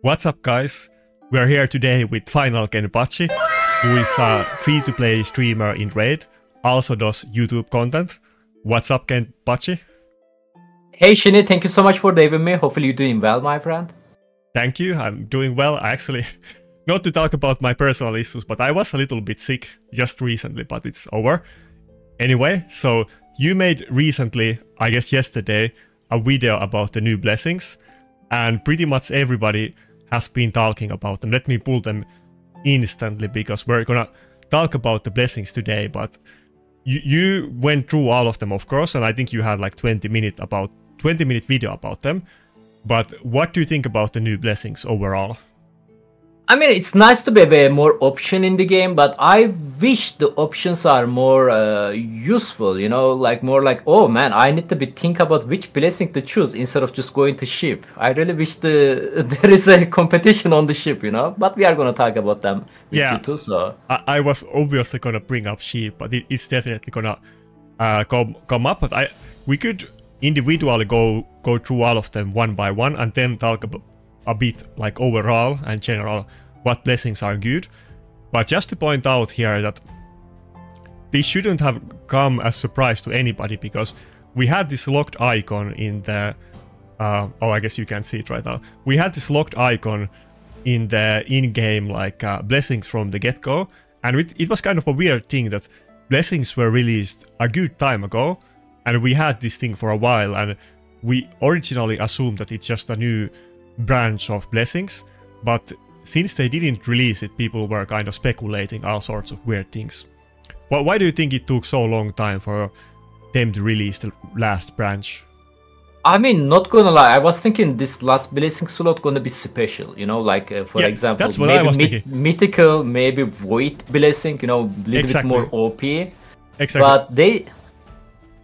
What's up guys? We're here today with Final Kenpachi, who is a free-to-play streamer in Raid, also does YouTube content. What's up Kenpachi? Hey Shini, thank you so much for having me. Hopefully you're doing well, my friend. Thank you, I'm doing well. Actually, not to talk about my personal issues, but I was a little bit sick just recently, but it's over. Anyway, so you made recently, I guess yesterday, a video about the new blessings, and pretty much everybody has been talking about them. Let me pull them instantly because we're gonna talk about the blessings today, but you, you went through all of them, of course, and I think you had like 20 minute about 20 minute video about them. But what do you think about the new blessings overall? I mean, it's nice to be a more option in the game, but I wish the options are more uh, useful. You know, like more like, oh man, I need to be think about which blessing to choose instead of just going to ship. I really wish the there is a competition on the ship. You know, but we are gonna talk about them. yeah, too, so I, I, was obviously gonna bring up sheep, but it, it's definitely gonna uh, come come up. But I we could individually go go through all of them one by one and then talk about a bit like overall and general what blessings are good. But just to point out here that this shouldn't have come as surprise to anybody because we had this locked icon in the uh, oh I guess you can see it right now. We had this locked icon in the in-game like uh, blessings from the get-go and it, it was kind of a weird thing that blessings were released a good time ago and we had this thing for a while and we originally assumed that it's just a new branch of blessings, but since they didn't release it, people were kind of speculating all sorts of weird things. Well, why do you think it took so long time for them to release the last branch? I mean, not gonna lie, I was thinking this last blessing slot gonna be special, you know, like uh, for yeah, example, that's what maybe I was thinking. mythical, maybe void blessing, you know, a little exactly. bit more OP. Exactly. But they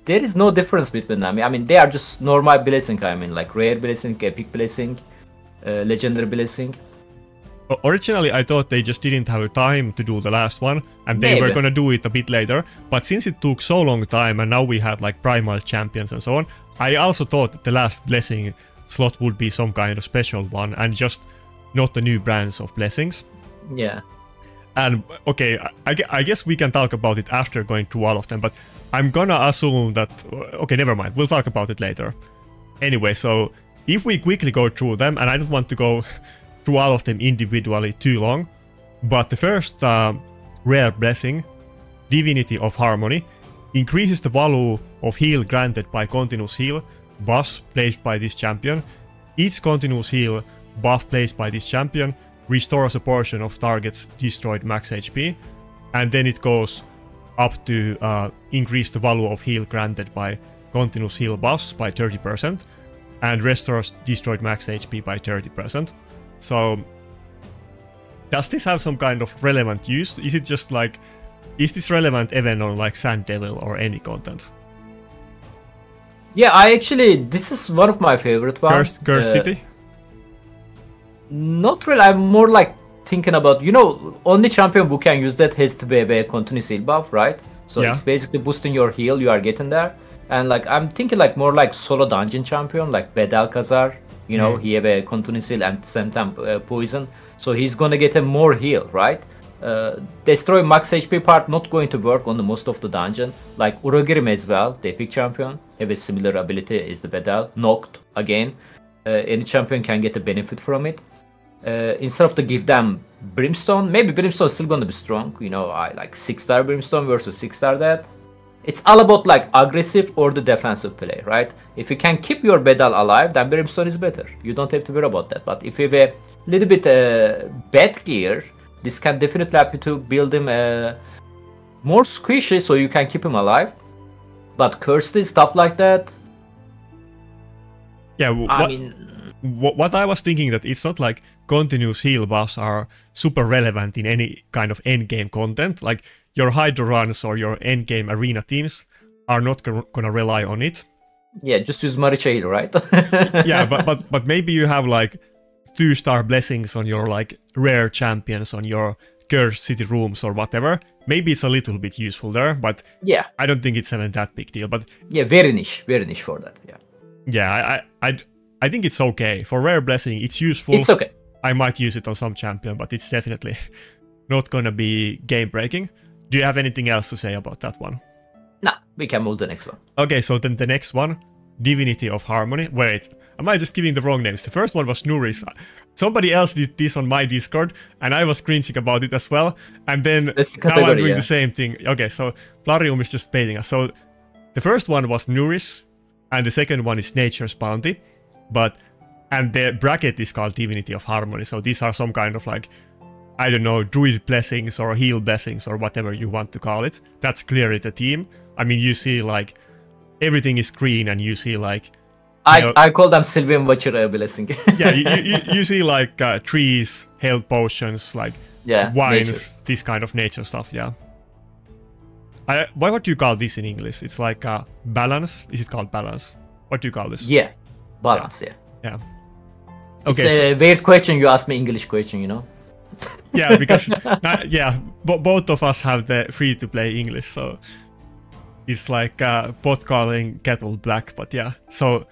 there is no difference between them. I mean, they are just normal blessing. I mean, like rare blessing, epic blessing, uh, legendary blessing. Originally, I thought they just didn't have time to do the last one, and they Maybe. were gonna do it a bit later. But since it took so long time, and now we had like primal champions and so on, I also thought that the last blessing slot would be some kind of special one, and just not the new brands of blessings. Yeah. And okay, I, I guess we can talk about it after going through all of them, but I'm gonna assume that... Okay, never mind, we'll talk about it later. Anyway, so if we quickly go through them, and I don't want to go through all of them individually too long, but the first uh, rare blessing, Divinity of Harmony, increases the value of heal granted by continuous heal buffs placed by this champion. Each continuous heal buff placed by this champion restores a portion of target's destroyed max HP, and then it goes up to uh, increase the value of heal granted by continuous heal buffs by 30%, and restores destroyed max HP by 30%. So, does this have some kind of relevant use? Is it just like, is this relevant even on like Sand Devil or any content? Yeah, I actually, this is one of my favorite ones. Cursed, Cursed Uh, City? Not really. I'm more like thinking about you know only champion who can use that has to be a continuous heal buff, right? So Yeah. it's basically boosting your heal you are getting there. And like I'm thinking like more like solo dungeon champion like Bad-el-Kazar. You know Mm. he have a continuous heal and same time uh, poison, so he's gonna get a more heal, right? Uh, destroy max HP part not going to work on the most of the dungeon. Like Urogirim as well, the epic champion, have a similar ability is the Bedal. Knocked again. Uh, any champion can get a benefit from it uh, instead of to give them brimstone maybe brimstone is still gonna be strong you know i like six star brimstone versus six star that it's all about like aggressive or the defensive play right? If you can keep your bedal alive then brimstone is better. You don't have to worry about that. But if you have a little bit uh, bad gear this can definitely help you to build him uh, more squishy so you can keep him alive. But cursed stuff like that. Yeah, w- i mean what I was thinking that it's not like continuous heal buffs are super relevant in any kind of endgame content. Like your Hydra runs or your endgame arena teams are not gonna rely on it. yeah just use maricha heal right Yeah, but, but but maybe you have like two star blessings on your like rare champions on your cursed city rooms or whatever. Maybe it's a little bit useful there, but yeah I don't think it's even that big deal. But Yeah, very niche, very niche for that. Yeah, yeah, I I I, think it's okay for rare blessing. It's useful. it's okay. I might use it on some champion, but it's definitely not gonna be game breaking. Do you have anything else to say about that one? Nah, we can move to the next one. Okay, so then the next one, Divinity of Harmony. Wait, am I just giving the wrong names? The first one was Nourish. Somebody else did this on my Discord, and I was cringing about it as well. And then the now I'm doing yeah. the same thing. Okay, so Plarium is just baiting us. So the first one was Nourish, and the second one is Nature's Bounty. But and the bracket is called Divinity of Harmony. So these are some kind of like I don't know, druid blessings or heal blessings or whatever you want to call it. That's clearly the theme. I mean, you see like everything is green and you see like I, know- I call them Sylvan Watcher uh, blessing. yeah, you, you, you see like uh, trees, health potions, like yeah, wines, nature. this kind of nature stuff. Yeah. I, what what do you call this in English? It's like uh, balance. Is it called balance? What do you call this? Yeah, balance. Yeah. Yeah. It's Okay. so- a weird question. You ask me English question. You know. yeah, because uh, yeah, bo- both of us have the free to play English, so it's like uh, pot calling kettle black. But yeah, so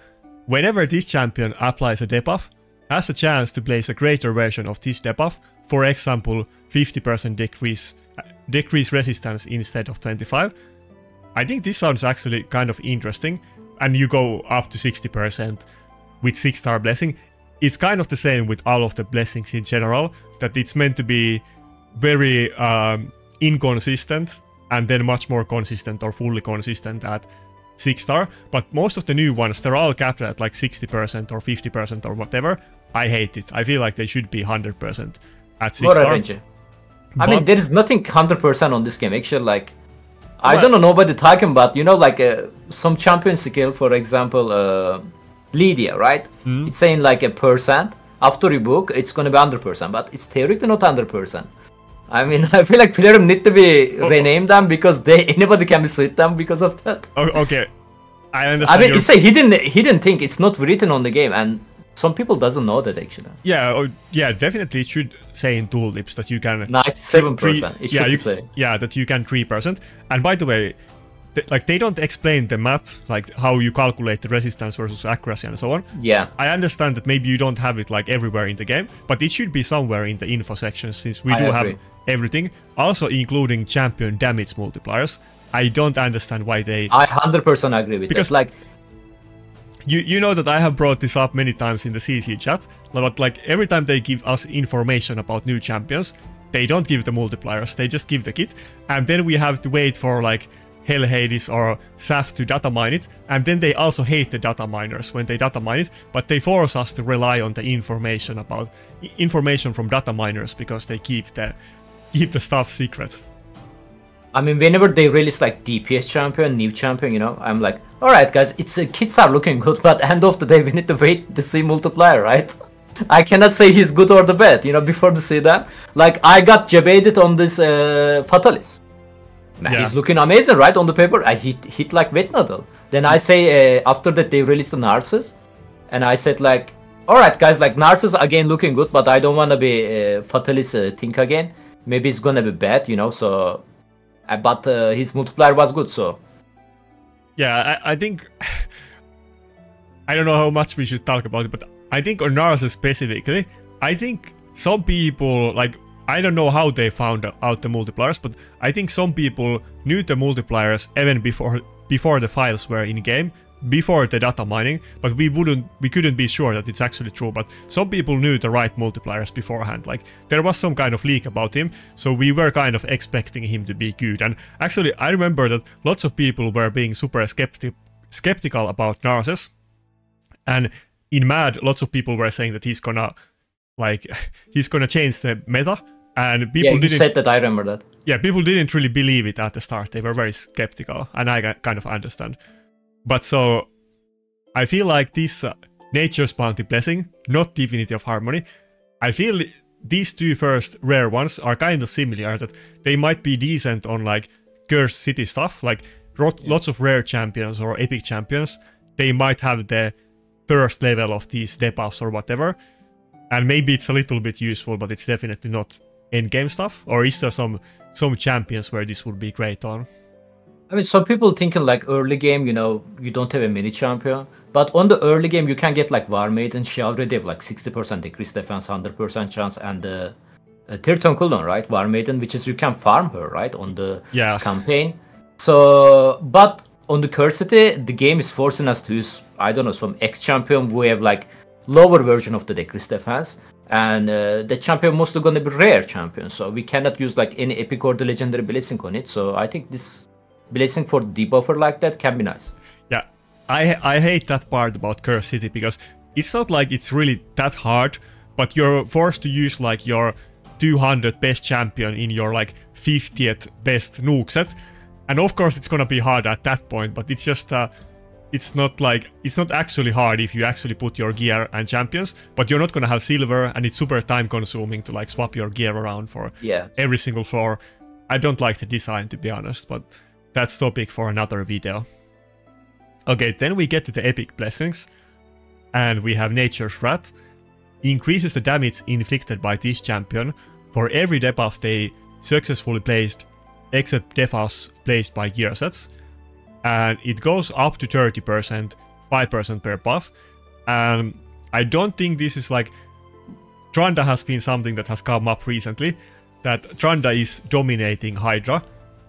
whenever this champion applies a debuff, has a chance to place a greater version of this debuff. For example, 50% decrease uh, decrease resistance instead of 25. I think this sounds actually kind of interesting, and you go up to 60% with six star blessing. It's kind of the same with all of the blessings in general, that it's meant to be very um, inconsistent and then much more consistent or fully consistent at six star. But most of the new ones, they're all capped at like 60% or 50% or whatever. I hate it. I feel like they should be 100% at six More star. RNG. I mean, there is nothing hundred percent on this game. Actually, like, I don't know nobody talking about. You know, like uh, some champion skill, for example, uh, Lydia, right? Hmm. It's saying like a percent. After you book, it's gonna be hundred percent, but it's theoretically not hundred percent. I mean, I feel like player need to be Oh. renamed them because they anybody can be switch them because of that. Okay. I understand I mean, your- it's a hidden hidden thing. It's not written on the game, and some people doesn't know that actually. yeah, oh, yeah, definitely it should say in tooltips that you can Ninety-seven percent. Yeah, you, say. yeah, that you can three percent. And by the way, th- like they don't explain the math, like how you calculate the resistance versus accuracy and so on. Yeah. I understand that maybe you don't have it like everywhere in the game, but it should be somewhere in the info section since we I do agree. have everything, also including champion damage multipliers. I don't understand why they. I hundred percent agree with Because- that. Like, You you know that I have brought this up many times in the CC chat, but like every time they give us information about new champions, they don't give the multipliers, they just give the kit, and then we have to wait for like HellHades or Saf to data mine it, and then they also hate the data miners when they data mine it, but they force us to rely on the information about information from data miners because they keep the keep the stuff secret. I mean, whenever they release like DPS champion, new champion, you know, I'm like, all right, guys, it's uh, kits are looking good, but end of the day, we need to wait to see multiplier, right? I cannot say he's good or the bad, you know, before to see that. Like, I got debated on this uh, Fatalis. Man, Yeah. he's looking amazing, right? On the paper, I hit hit like wet noodle. Then I say uh, after that they released the Narcissus, and I said like, all right, guys, like Narcissus again looking good, but I don't want to be uh, Fatalis uh, think again. Maybe it's gonna be bad, you know. So, uh, but uh, his multiplier was good, so. Yeah, I, I think I don't know how much we should talk about it, but I think on specifically, I think some people like I don't know how they found out the multipliers, but I think some people knew the multipliers even before before the files were in game, before the data mining, but we wouldn't we couldn't be sure that it's actually true. But some people knew the right multipliers beforehand. Like there was some kind of leak about him, so we were kind of expecting him to be good. And actually I remember that lots of people were being super skeptic skeptical about Narses. And in Mad, lots of people were saying that he's gonna like he's gonna change the meta. And yeah, people you didn't said that. I remember that. yeah, people didn't really believe it at the start. They were very skeptical, and I kind of understand. But so, I feel like this uh, Nature's Bounty Blessing, not Divinity of Harmony, I feel these two first rare ones are kind of similar, that they might be decent on like Cursed City stuff, like rot- lots of rare champions or epic champions, they might have the first level of these debuffs or whatever, and maybe it's a little bit useful, but it's definitely not in-game stuff? Or is there some some champions where this would be great on? I mean, some people thinking like early game, you know, you don't have a mini champion, But on the early game, you can get like War Maiden. She already have like 60% decrease defense, 100% chance, and uh, a Tirton cooldown, right? War Maiden, which is you can farm her, right, on the Yeah. campaign. So, but on the Cursed City, the game is forcing us to use, I don't know, some X champion. We have like lower version of the decrease defense. And uh, the champion mostly gonna be rare champion, so we cannot use like any epic or the legendary blessing on it. So I think this blessing for debuffer like that can be nice. Yeah, I I hate that part about Curse City because it's not like it's really that hard, but you're forced to use like your 200 best champion in your like 50th best nuke set, and of course it's gonna be hard at that point. But it's just uh, it's not like it's not actually hard if you actually put your gear and champions, but you're not gonna have silver, and it's super time consuming to like swap your gear around for Yeah. every single floor. I don't like the design to be honest, but that's topic for another video. Okay, then we get to the epic blessings, and we have Nature's Wrath. Increases the damage inflicted by this champion for every debuff they successfully placed, except debuffs placed by gear sets. And it goes up to 30%, 5% per buff. And I don't think this is like Trunda has been something that has come up recently, that Trunda is dominating Hydra,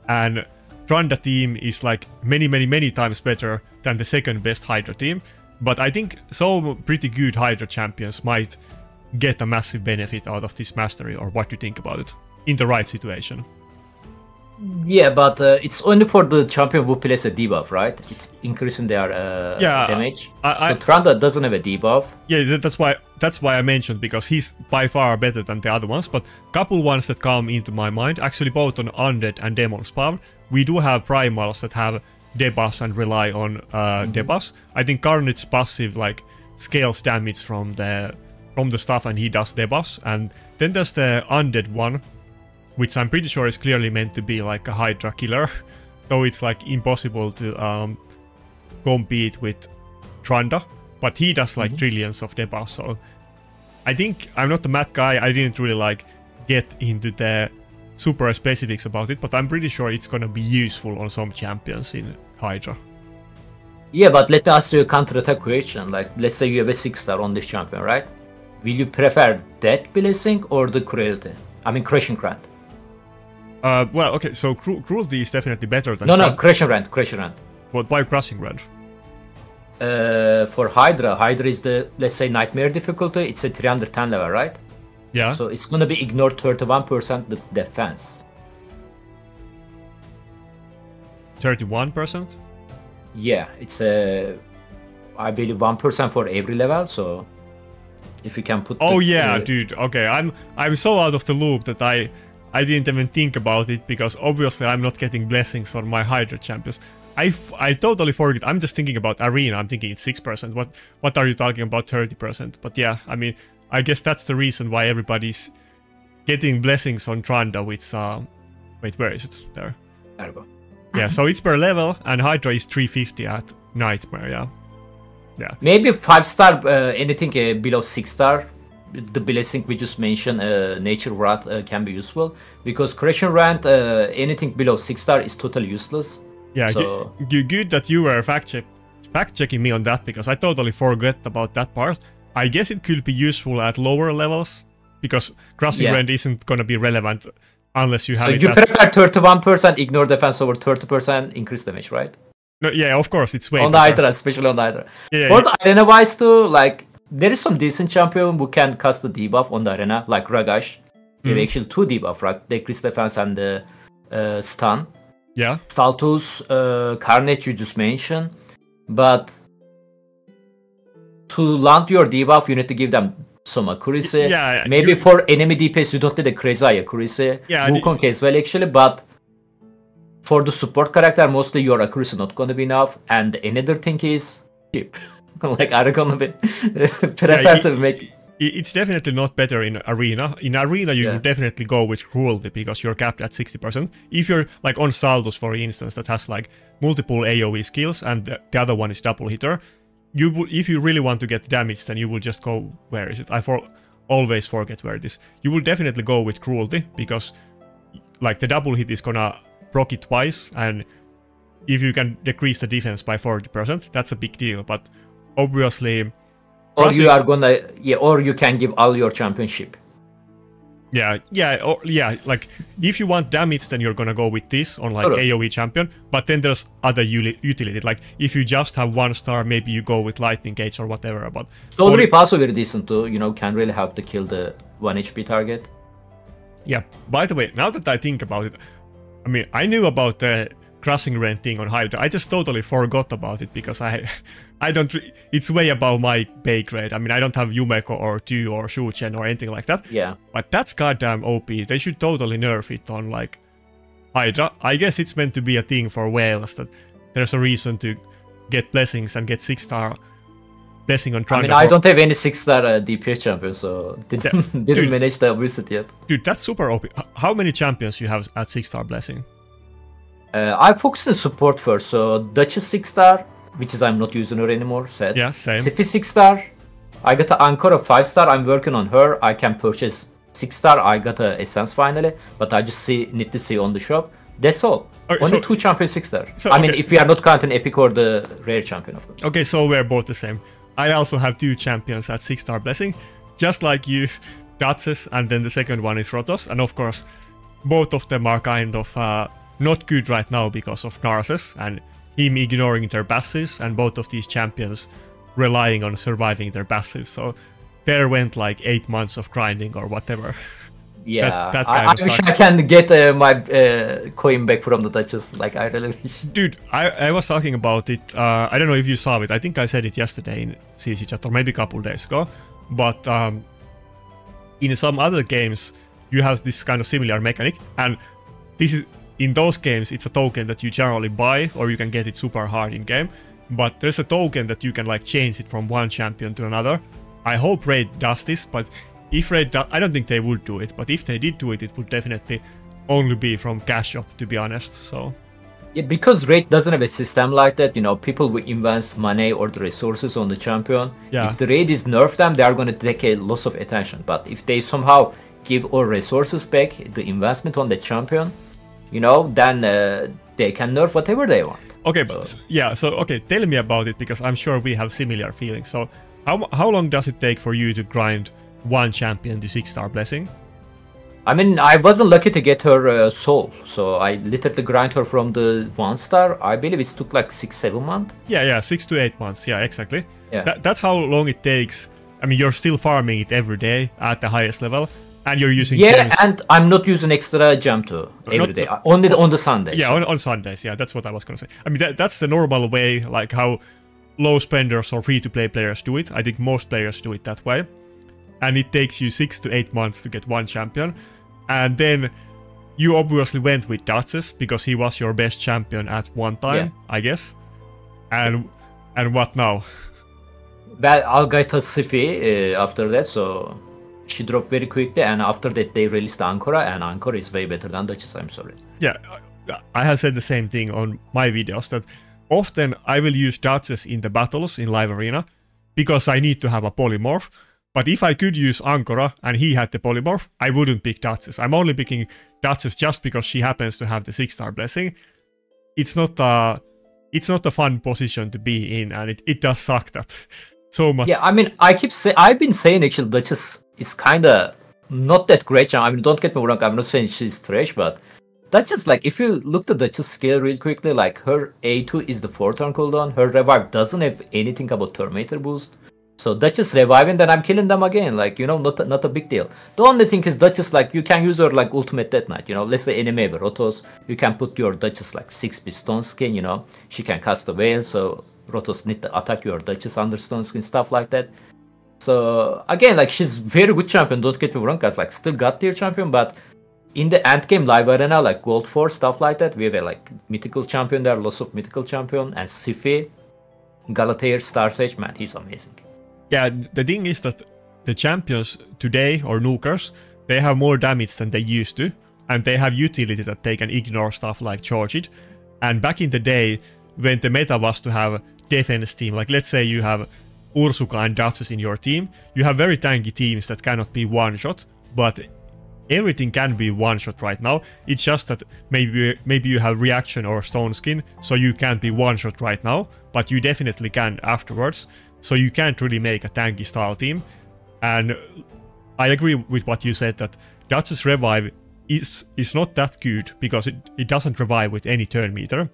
and Trunda team is like many, many, many times better than the second best Hydra team. But I think some pretty good Hydra champions might get a massive benefit out of this mastery, or what you think about it? In the right situation. Yeah, but uh, it's only for the champion who plays a debuff, right? It's increasing their uh, Yeah, damage. I- I- so Trunda doesn't have a debuff. Yeah, that's why that's why I mentioned because he's by far better than the other ones. But couple ones that come into my mind, actually both on undead and demon spawn, we do have primals that have debuffs and rely on uh, debuffs. I think Carnage's passive like scales damage from the from the stuff, and he does debuffs. And then there's the undead one, which I'm pretty sure is clearly meant to be like a Hydra killer, though it's like impossible to um, compete with Trunda, but he does like trillions of debuffs. So I think I'm not the math guy. I didn't really like get into the super specifics about it, but I'm pretty sure it's gonna be useful on some champions in Hydra. Yeah, but let me ask you a counter-attack question. Like, let's say you have a six star on this champion, right? Will you prefer that blessing or the cruelty? I mean, crushing rend. Uh, well, okay, so cru- cruelty is definitely better than No, no, Cru- crushing rend, crushing rend. but why crushing rend? Uh, for Hydra, Hydra is the let's say nightmare difficulty. It's a 310 level, right? Yeah. So it's gonna be ignored 31% the defense. 31%? Yeah, it's a I believe 1% for every level. So if you can put. Oh the- yeah, uh, dude. Okay, I'm I'm so out of the loop that I I didn't even think about it because obviously I'm not getting blessings on my Hydra champions. I, f- I totally forget. I'm just thinking about arena. I'm thinking it's six percent. What what are you talking about? Thirty percent. But yeah, I mean, I guess that's the reason why everybody's getting blessings on Trunda. Which uh, wait, where is it? There. There we go. Yeah. So it's per level, and Hydra is 350 at Nightmare. Yeah. Yeah. Maybe five star, uh, anything uh, below six star, the blessing we just mentioned, uh, Nature Wrath uh, can be useful because Crushing Rend, uh, anything below six star is totally useless. Yeah, So- good that you were fact check fact checking me on that because I totally forgot about that part. I guess it could be useful at lower levels because crossing Yeah. rend isn't gonna be relevant unless you have So it you prefer 31% ignore defense over 30% increase damage, right? No, yeah, of course, it's way on the better. Hydra, especially on the Hydra. Yeah, For yeah. the arena wise too, like there is some decent champion who can cast the debuff on the arena, like Ragash. They Hmm. actually two debuff, right? Decrease defense and the uh, stun. Yeah, Staltus, uh, Carnage you just mentioned, but to land your debuff, you need to give them some accuracy. yeah, Maybe you- for enemy DPS, you don't need a crazy accuracy. Yeah, the- Wukong as well, actually, but for the support character, mostly your accuracy not gonna be enough. And another thing is cheap. like, are you gonna be prefer Yeah, to make it's definitely not better in arena. In arena, you Yeah. definitely go with cruelty because you're capped at 60%. If you're like on Saldus, for instance, that has like multiple AoE skills and the, the other one is double hitter, you would if you really want to get damage, then you will just go where is it? I for always forget where it is. You will definitely go with cruelty because like the double hit is gonna proc it twice, and if you can decrease the defense by 40%, that's a big deal. But obviously. Or Crossing- you are gonna yeah, or you can give all your championship. Yeah, yeah, or, yeah. Like if you want damage, then you're gonna go with this on like. AOE champion. But then there's other utility. Like if you just have one star, maybe you go with lightning cage or whatever. But Reap also very decent too. You know, can really help to kill the one HP target. Yeah. By the way, now that I think about it, I mean, I knew about the crossing rent thing on Hydra. I just totally forgot about it because I, I don't. Re- it's way above my pay grade. I mean, I don't have Yumeko or Tu or Shuchen or anything like that. Yeah. But that's goddamn OP. They should totally nerf it on like Hydra. I guess it's meant to be a thing for whales that there's a reason to get blessings and get six star blessing on I mean, I don't have any six star uh, DPS champion, so didn't didn't Dude. manage the visit yet. Dude, that's super OP. How many champions you have at six star blessing? Uh, I focus on support first, so Duchess six star, which is I'm not using her anymore. Said. Yeah, same. Siphi six star. I got a Ankara five star. I'm working on her. I can purchase six star. I got a essence finally, but I just see need to see on the shop. That's all. Okay, Only so- two champion six star. so, I mean, okay. if we are not counting epic or the rare champion, of course. Okay, so we're both the same. I also have two champions at 6 star blessing, just like you, Duchess, and then the second one is Rotos, and of course, both of them are kind of uh, not good right now because of Narses and him ignoring their passives, and both of these champions relying on surviving their passives. So there went like eight months of grinding or whatever. Yeah, that I, kinda I wish I can get uh, my uh, coin back from the Duchess. Like I really wish. Dude, I, I was talking about it. Uh, I don't know if you saw it. I think I said it yesterday in CC chat or maybe a couple days ago. But um, in some other games, you have this kind of similar mechanic, and this is in those games it's a token that you generally buy or you can get it super hard in game. But there's a token that you can like change it from one champion to another. I hope Raid does this, but if Raid, do- I don't think they would do it. But if they did do it, it would definitely only be from cash shop, to be honest. So. Yeah, because Raid doesn't have a system like that, you know, people will invest money or the resources on the champion. Yeah. If the Raid is nerfed them, they are going to take a loss of attention. But if they somehow give all resources back, the investment on the champion, you know, then uh, they can nerf whatever they want. Okay, but s- yeah, so okay, tell me about it because I'm sure we have similar feelings. So, how how long does it take for you to grind one champion to six star blessing? I mean, I wasn't lucky to get her uh, soul, so I literally grind her from the one star. I believe it took like six, seven months. Yeah, yeah, six to eight months. Yeah, exactly. Yeah. That, that's how long it takes. I mean, you're still farming it every day at the highest level, and you're using Yeah, gems. and I'm not using extra gem too every Not- day. Only on the Sundays. yeah, on, on Sundays. Yeah, that's what I was gonna say. I mean, that, that's the normal way, like how low spenders or free to play players do it. I think most players do it that way, and it takes you six to eight months to get one champion, and then you obviously went with Duchess because he was your best champion at one time, Yeah. I guess. And and what now? Well, Algaita Siphi uh, after that, so she dropped very quickly, and after that they released Ankara, and Ankara is way better than Duchess. I'm sorry. Yeah, I- have said the same thing on my videos that often I will use Duchess in the battles in live arena because I need to have a polymorph. But if I could use Ankara and he had the polymorph, I wouldn't pick Duchess. I'm only picking Duchess just because she happens to have the six star blessing. It's not a it's not a fun position to be in, and it, it does suck that so much. Yeah, I mean, I keep say I've been saying actually Duchess is kind of not that great. I mean, don't get me wrong. I'm not saying she's trash, but Duchess, like, if you looked at Duchess skill real quickly, like her A2 is the four turn cooldown. Her revive doesn't have anything about Terminator boost. So Duchess reviving, then I'm killing them again. Like, you know, not not a big deal. The only thing is Duchess, like, you can use her like ultimate death knight. You know, let's say enemy Rotos, you can put your Duchess like six stone skin. You know, she can cast the veil, so Rotos need to attack your Duchess under stone skin, stuff like that. So again, like she's very good champion. Don't get me wrong, guys. Like still got tier champion, but in the end game live arena, like gold four stuff like that, we have a like mythical champion there, are lots of mythical champion, and Siphi, Galateer, Star Sage, man, he's amazing. Yeah, the thing is that the champions today or nukers, they have more damage than they used to, and they have utility that they can ignore stuff like charge it. And back in the day, when the meta was to have defense team, like let's say you have Ursuga and Duchess in your team, you have very tanky teams that cannot be one shot, but everything can be one shot right now. It's just that maybe maybe you have reaction or stone skin, so you can't be one shot right now, but you definitely can afterwards. so you can't really make a tanky style team. And I agree with what you said that Duchess Revive is is not that good because it, it doesn't revive with any turn meter.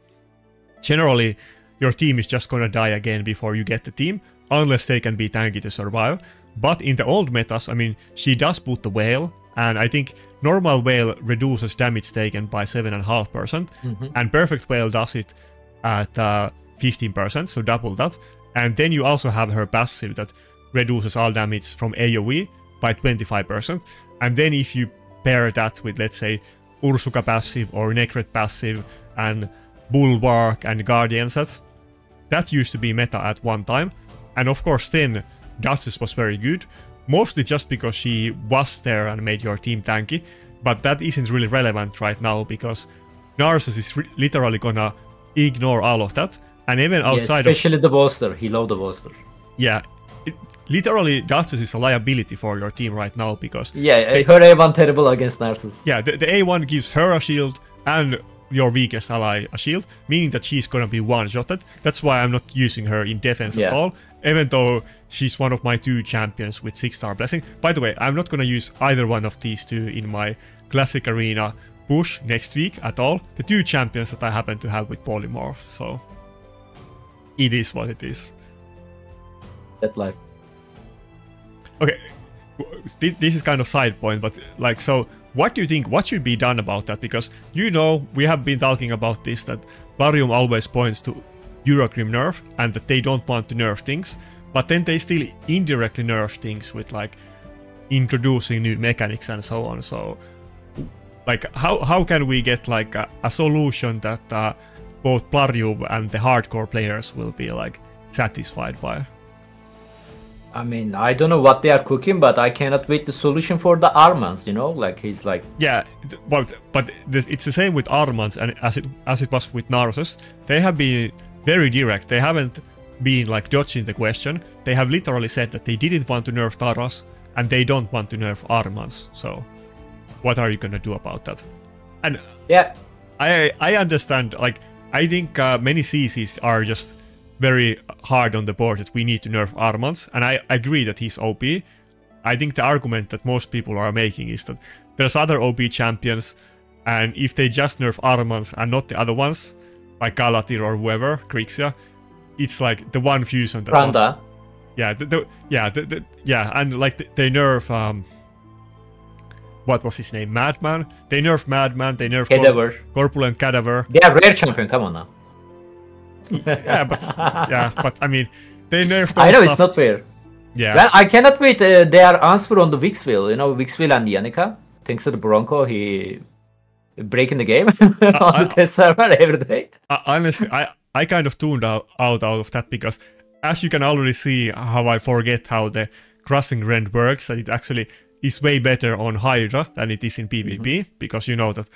Generally, your team is just gonna die again before you get the team, unless they can be tanky to survive. But in the old metas, I mean, she does put the whale, and I think normal whale reduces damage taken by 7.5%, percent mm -hmm. and perfect whale does it at uh, 15%, so double that. And then you also have her passive that reduces all damage from AoE by 25%. And then if you pair that with, let's say, Ursuga passive or Necret passive and Bulwark and Guardian set, that used to be meta at one time. And of course then Duchess was very good, mostly just because she was there and made your team tanky, but that isn't really relevant right now because Narses is literally gonna ignore all of that, and even outside yeah, especially of, the bolster, he loved the bolster. Yeah, it, literally Duchess is a liability for your team right now because... Yeah, they, her A1 terrible against Narses. Yeah, the, the A1 gives her a shield and your weakest ally a shield, meaning that she's gonna be one-shotted. That's why I'm not using her in defense yeah. at all, even though she's one of my two champions with 6-star blessing. By the way, I'm not gonna use either one of these two in my classic arena push next week at all. The two champions that I happen to have with Polymorph, so it is what it is. That life. Okay, this is kind of side point, but like, so what do you think, what should be done about that? Because you know, we have been talking about this, that Plarium always points to Eurogrim nerf and that they don't want to nerf things, but then they still indirectly nerf things with like introducing new mechanics and so on. So like how, how can we get like a, a solution that uh, both Plarium and the hardcore players will be like satisfied by? I mean, I don't know what they are cooking, but I cannot wait the solution for the Armanz. You know, like he's like. Yeah, but but this, it's the same with Armanz, and as it as it was with Narses, they have been very direct. They haven't been like dodging the question. They have literally said that they didn't want to nerf Taras, and they don't want to nerf Armanz. So, what are you gonna do about that? And yeah, I I understand. Like I think uh, many CCs are just very hard on the board that we need to nerf Armanz, and I agree that he's OP. I think the argument that most people are making is that there's other OP champions, and if they just nerf Armanz and not the other ones, like Galatir or whoever, Grixia, it's like the one fusion that Randa. Was, yeah, the, the, yeah, the, the, yeah, and like they nerf um, what was his name? Madman. They nerf Madman. They nerf Cadaver. Corpulent Cadaver. They are rare champion. Come on now yeah, but yeah, but I mean, they nerfed. I know stuff. it's not fair. Yeah. Well, I cannot wait uh, their answer on the Vixville. You know, Vixville and Yannicka. Thanks to the Bronco, he breaking the game on I, the test server every day. I, honestly, I I kind of tuned out, out out of that because, as you can already see, how I forget how the crossing rend works. That it actually is way better on Hydra than it is in PvP mm-hmm. because you know that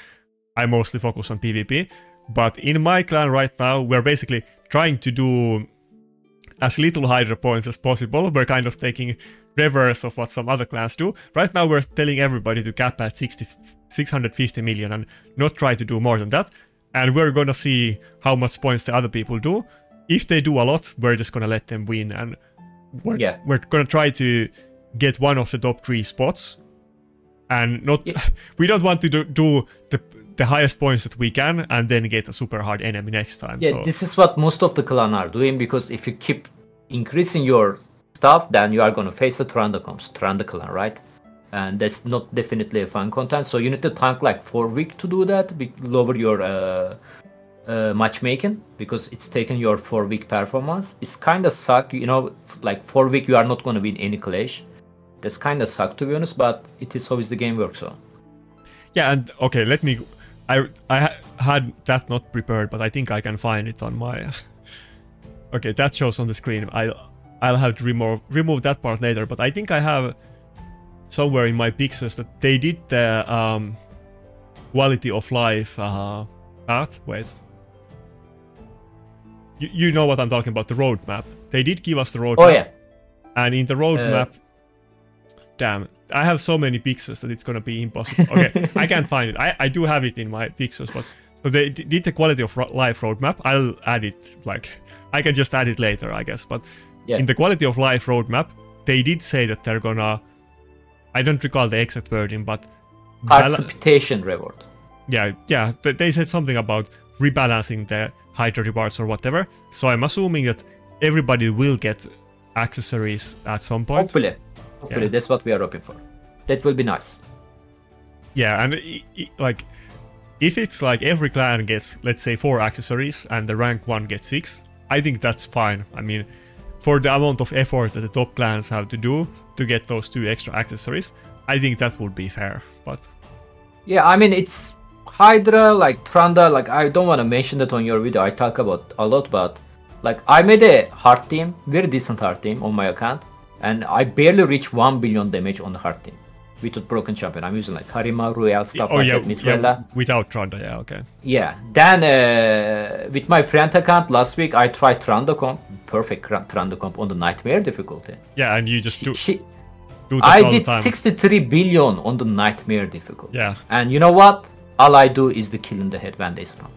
I mostly focus on PvP. But in my clan right now, we're basically trying to do as little Hydra points as possible. We're kind of taking reverse of what some other clans do. Right now we're telling everybody to cap at 60, 650 million and not try to do more than that. And we're gonna see how much points the other people do. If they do a lot, we're just gonna let them win and we're, yeah. we're gonna try to get one of the top three spots. And not, yeah. we don't want to do, do the the highest points that we can and then get a super hard enemy next time. Yeah, so. this is what most of the clan are doing because if you keep increasing your stuff, then you are going to face the Trandacons, Trunda clan, right? And that's not definitely a fun content. So you need to tank like 4 week to do that, lower your uh, uh, matchmaking because it's taken your 4 week performance. It's kind of suck, you know, like 4 week you are not going to win any clash. That's kind of suck to be honest, but it is how is the game works so. Yeah, and okay, let me I I had that not prepared, but I think I can find it on my. okay, that shows on the screen. I I'll, have to remove remove that part later, but I think I have somewhere in my pixels that they did the um, quality of life uh, path. Wait. You, you know what I'm talking about, the roadmap. They did give us the roadmap. Oh, yeah. And in the roadmap, uh, damn, I have so many pixels that it's gonna be impossible. Okay, I can't find it. I, I do have it in my pixels, but so they did the quality of life roadmap. I'll add it. Like I can just add it later, I guess. But Yeah. in the quality of life roadmap, they did say that they're gonna. I don't recall the exact wording, but Participation reward. yeah, yeah, but they said something about rebalancing the Hydra rewards or whatever. So I'm assuming that everybody will get accessories at some point. Hopefully. Hopefully, Yeah. that's what we are hoping for. That will be nice. Yeah, and i- i- like if it's like every clan gets let's say four accessories and the rank one gets six, I think that's fine. I mean, for the amount of effort that the top clans have to do to get those two extra accessories, I think that would be fair. But Yeah, I mean it's Hydra, like Trunda, like I don't want to mention that on your video. I talk about a lot, but like I made a hard team, very decent hard team on my account, and I barely reached one billion damage on the hard team with the broken champion. I'm using like Harima, Royale, stuff oh like yeah, that, Mithrala. yeah, without Trunda, yeah, okay. Yeah. Then uh, with my friend account last week, I tried Trunda comp, perfect Trunda comp on the Nightmare difficulty. Yeah, and you just do She, do I did the time. 63 billion on the Nightmare difficulty. Yeah, And you know what? All I do is the kill in the head when they spawn.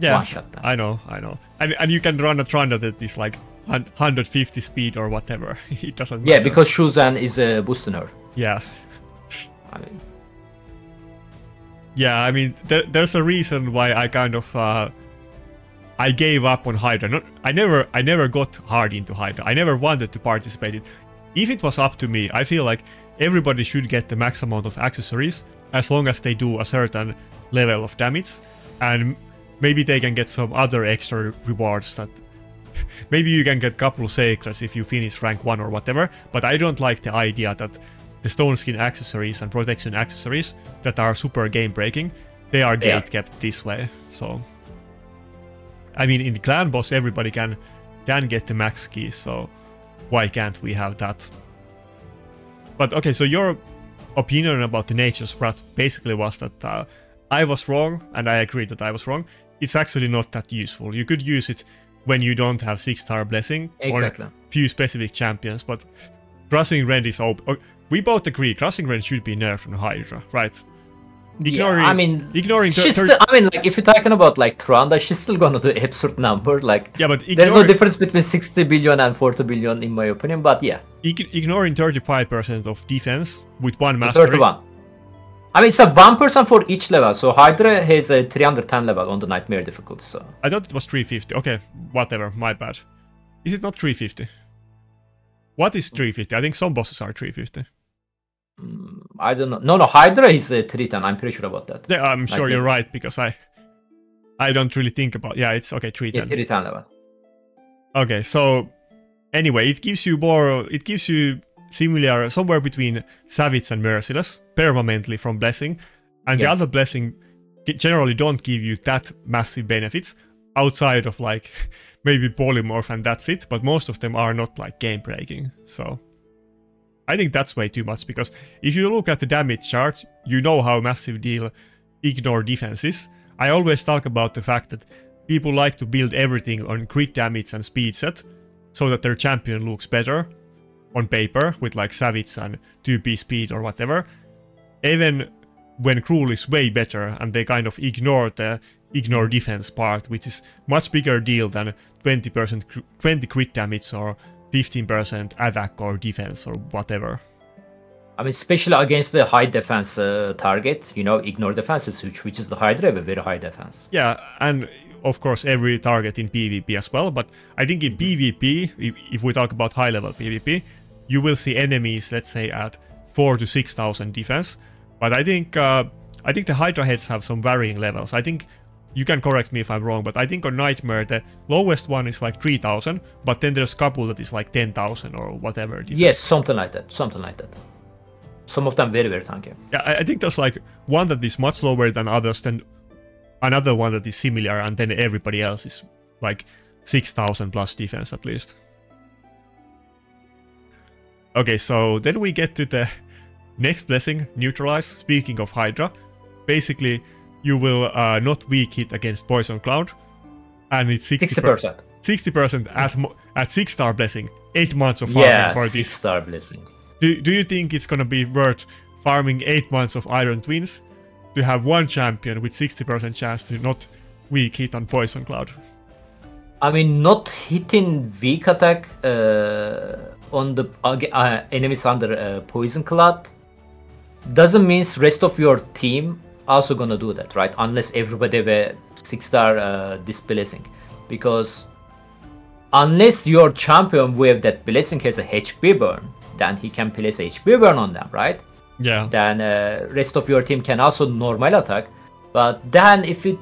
yeah. One shot them. I know, I know. And and you can run a Trunda that is like 150 speed or whatever. it doesn't matter. Yeah, because Shuzan is a boosting her. yeah. I mean, Yeah, I mean, there, there's a reason why I kind of uh, I gave up on Hydra. Not, I never, I never got hard into Hydra. I never wanted to participate in. If it was up to me, I feel like everybody should get the max amount of accessories as long as they do a certain level of damage, and maybe they can get some other extra rewards that. Maybe you can get couple of sacreds if you finish rank 1 or whatever, but I don't like the idea that the stone skin accessories and protection accessories that are super game breaking, they are Yeah. gate kept this way. So I mean in clan boss everybody can can get the max keys, so why can't we have that? But okay, so your opinion about the Nature's Wrath basically was that uh, I was wrong, and I agree that I was wrong. It's actually not that useful. You could use it when you don't have six star blessing Exactly. or few specific champions, but Crossing Rend is op- oh, We both agree Crossing Rend should be nerfed on Hydra, right? Ignoring, yeah, I mean, ignoring she's still, I mean, like if you're talking about like Trunda, she's still gonna do absurd number. Like, yeah, but there's no difference between 60 billion and 40 billion in my opinion. But yeah, ignoring 35% of defense with one mastery. 31. I mean, it's a one person for each level. So Hydra has a 310 level on the Nightmare difficulty. So I thought it was 350. Okay, whatever, my bad. Is it not 350? What is 350? I think some bosses are 350. mm, I don't know. No, no, Hydra is a 310. I'm pretty sure about that. Yeah, I'm sure you're right because I I don't really think about. Yeah, it's okay, 310. Yeah, 310. 310 level. Okay, so anyway, it gives you more. It gives you similar somewhere between Savage and Merciless permanently from Blessing, and the other Blessing generally don't give you that massive benefits outside of like maybe Polymorph and that's it. But most of them are not like game breaking. So I think that's way too much because if you look at the damage charts, you know how massive deal ignore defense is. I always talk about the fact that people like to build everything on crit damage and speed set so that their champion looks better on paper with like Savage and 2p speed or whatever. Even when Cruel is way better and they kind of ignore the ignore defense part, which is much bigger deal than 20% 20 crit damage or 15% attack or defense or whatever. I mean, especially against the high defense uh, target, you know, ignore defenses, which, which is the Hydra a very high defense. Yeah, and of course every target in PvP as well, but I think in PvP, if we talk about high level PvP, you will see enemies, let's say at 4 to 6000 defense, but I think uh, I think the Hydra heads have some varying levels. I think you can correct me if I'm wrong, but I think on Nightmare the lowest one is like 3000, but then there's a couple that is like 10,000 or whatever. defense. Yes, something like that. Something like that. Some of them very, very tanky. Yeah, I, I think there's like one that is much lower than others, then another one that is similar, and then everybody else is like 6000 plus defense at least. Okay, so then we get to the next blessing, neutralize. Speaking of Hydra, basically you will uh, not weak hit against Poison Cloud, and it's 60 60%. 60% at at six star blessing. Eight months of farming Yeah, for six this. star blessing. Do, do you think it's gonna be worth farming 8 months of Iron Twins to have one champion with 60% chance to not weak hit on Poison Cloud? I mean, not hitting weak attack uh, on the uh, enemies under uh, poison cloud doesn't mean rest of your team also gonna do that, right? Unless everybody have a six star uh, displacing, because unless your champion with that blessing has a HP burn, then he can place HP burn on them, right? Yeah. Then uh, rest of your team can also normal attack, but then if you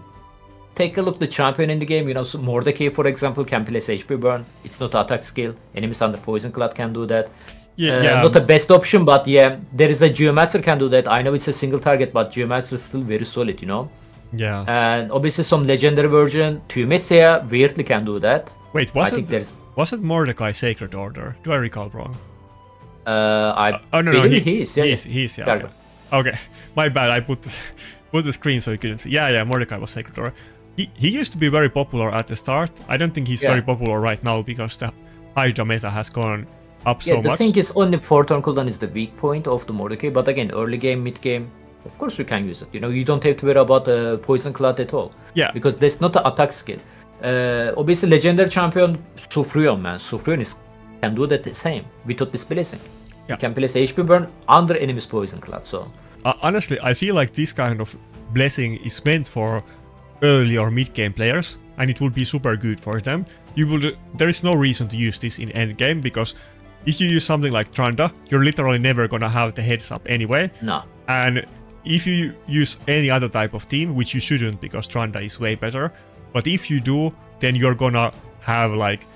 take a look the champion in the game, you know, so Mordecai for example can place HP burn. It's not attack skill. Enemies under poison cloud can do that. Yeah, Uh, yeah. Not the best option, but yeah, there is a Geomancer can do that. I know it's a single target, but Geomancer is still very solid, you know. yeah. And obviously some legendary version, Teumesia weirdly can do that. Wait, was think it there's. was it Mordecai Sacred Order? Do I recall wrong? Uh, I Oh no, no, he, he is. Yeah, he yeah. is, he is, yeah. Okay. okay, my bad. I put put the screen so you couldn't see. Yeah, yeah. Mordecai was Sacred Order. He he used to be very popular at the start. I don't think he's Yeah. very popular right now because the Hydra meta has gone up Yeah, so the much. thing is only 4 turn cooldown is the weak point of the Mordecai, but again, early game, mid game, of course you can use it. You know, you don't have to worry about uh, Poison Cloud at all. Yeah. Because that's not an attack skill. Uh, obviously, legendary champion Sufrion, man. Sufrion is, can do that the same without displacing. Yeah. You can place HP burn under enemy's Poison Cloud, so. Uh, honestly, I feel like this kind of blessing is meant for early or mid game players, and it will be super good for them. You would there is no reason to use this in end game because if you use something like Trunda, you're literally never gonna have the heads up anyway. No. And if you use any other type of team, which you shouldn't because Trunda is way better, but if you do, then you're gonna have like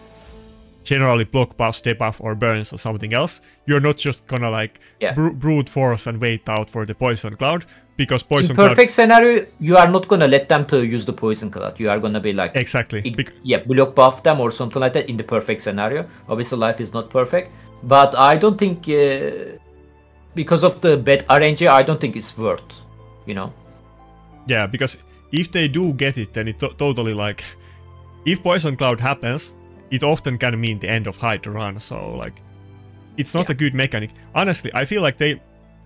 generally block buff, step buff, or burns or something else. You're not just gonna like Yeah. bru- brute force and wait out for the poison cloud because poison cloud In perfect scenario, you are not gonna let them to use the Poison Cloud. You are gonna be like, exactly. Bec- yeah, block buff them or something like that in the perfect scenario. Obviously, life is not perfect, but I don't think uh, because of the bad RNG, I don't think it's worth. You know, yeah, because if they do get it, then it to- totally like if poison cloud happens, it often can mean the end of Hydra run. So like, it's not Yeah. a good mechanic. Honestly, I feel like they.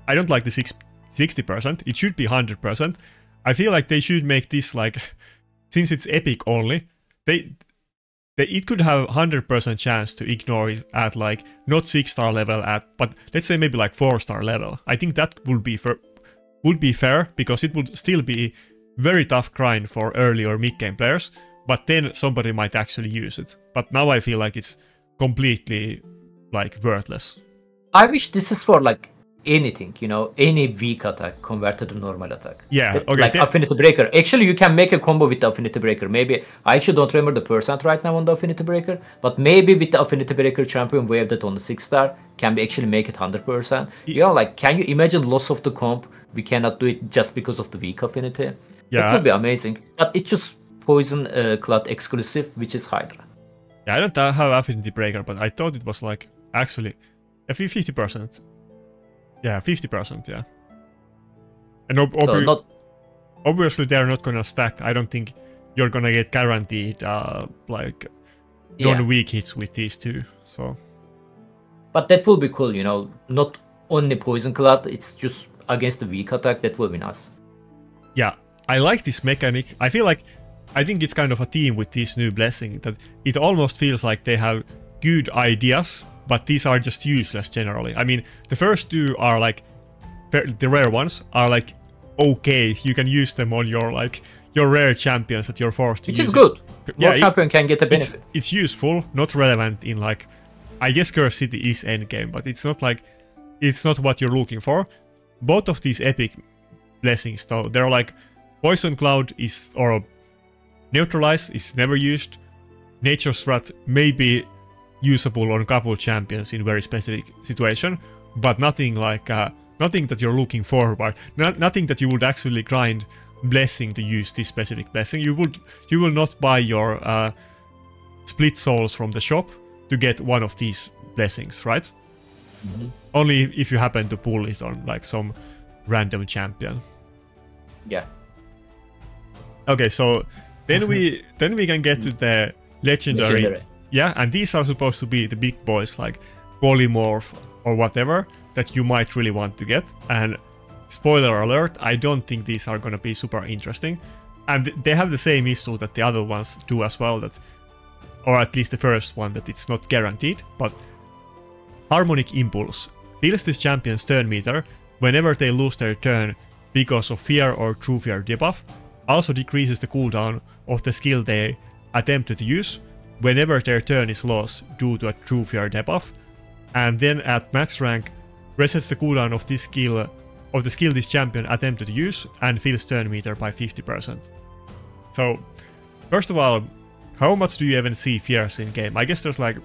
I don't like the six, 60%. It should be 100%. I feel like they should make this like, since it's epic only, they. They, it could have 100% chance to ignore it at like not 6 star level at but let's say maybe like 4 star level. I think that would be fair would be fair because it would still be very tough grind for early or mid game players, but then somebody might actually use it. But now I feel like it's completely like worthless. I wish this is for like anything. You know, any weak attack converted to normal attack. Yeah, okay, Like Affinity Breaker. Actually, you can make a combo with the Affinity Breaker. Maybe I actually don't remember the percent right now on the Affinity Breaker, but maybe with the Affinity Breaker champion wave that on the six star can we actually make it hundred percent. You know, like can you imagine loss of the comp? We cannot do it just because of the weak affinity. Yeah. It could be amazing, but it's just poison uh, cloud exclusive, which is Hydra. Yeah, I don't have Affinity Breaker, but I thought it was like actually a fi- 50%. Yeah, 50%, yeah. And ob- So obvi- not obviously they're not gonna stack. I don't think you're gonna get guaranteed uh like yeah. non-weak hits with these two. So But that will be cool, you know. Not only poison cloud, it's just against the weak attack. That will be nice. yeah, I like this mechanic. I feel like I think it's kind of a team with this new blessing that it almost feels like they have good ideas, but these are just useless generally. I mean, the first two are like the rare ones are like okay, you can use them on your like your rare champions that you're forced to Which use. is it. good. Yeah, More it- champion can get a it's, benefit. it's useful, not relevant in like I guess Cursed City is endgame, but it's not like it's not what you're looking for. Both of these epic blessings though, they're like Poison Cloud is or Neutralize is never used. Nature's Wrath may be usable on a couple champions in very specific situation, but nothing like uh, nothing that you're looking forward. Not, nothing that you would actually grind blessing to use this specific blessing. You would you will not buy your uh, split souls from the shop to get one of these blessings, right? Only if you happen to pull it on like some random champion. Yeah. Okay, so then we then we can get to the legendary. Legendary. Yeah, and these are supposed to be the big boys like polymorph or whatever that you might really want to get. And spoiler alert, I don't think these are gonna be super interesting. And they have the same issue that the other ones do as well. That or at least the first one, that it's not guaranteed, but Harmonic Impulse fills this champion's turn meter whenever they lose their turn because of fear or true fear debuff, also decreases the cooldown of the skill they attempted to use whenever their turn is lost due to a true fear debuff, and then at max rank resets the cooldown of this skill of the skill this champion attempted to use and fills turn meter by 50%. So, first of all, how much do you even see fears in game? I guess there's like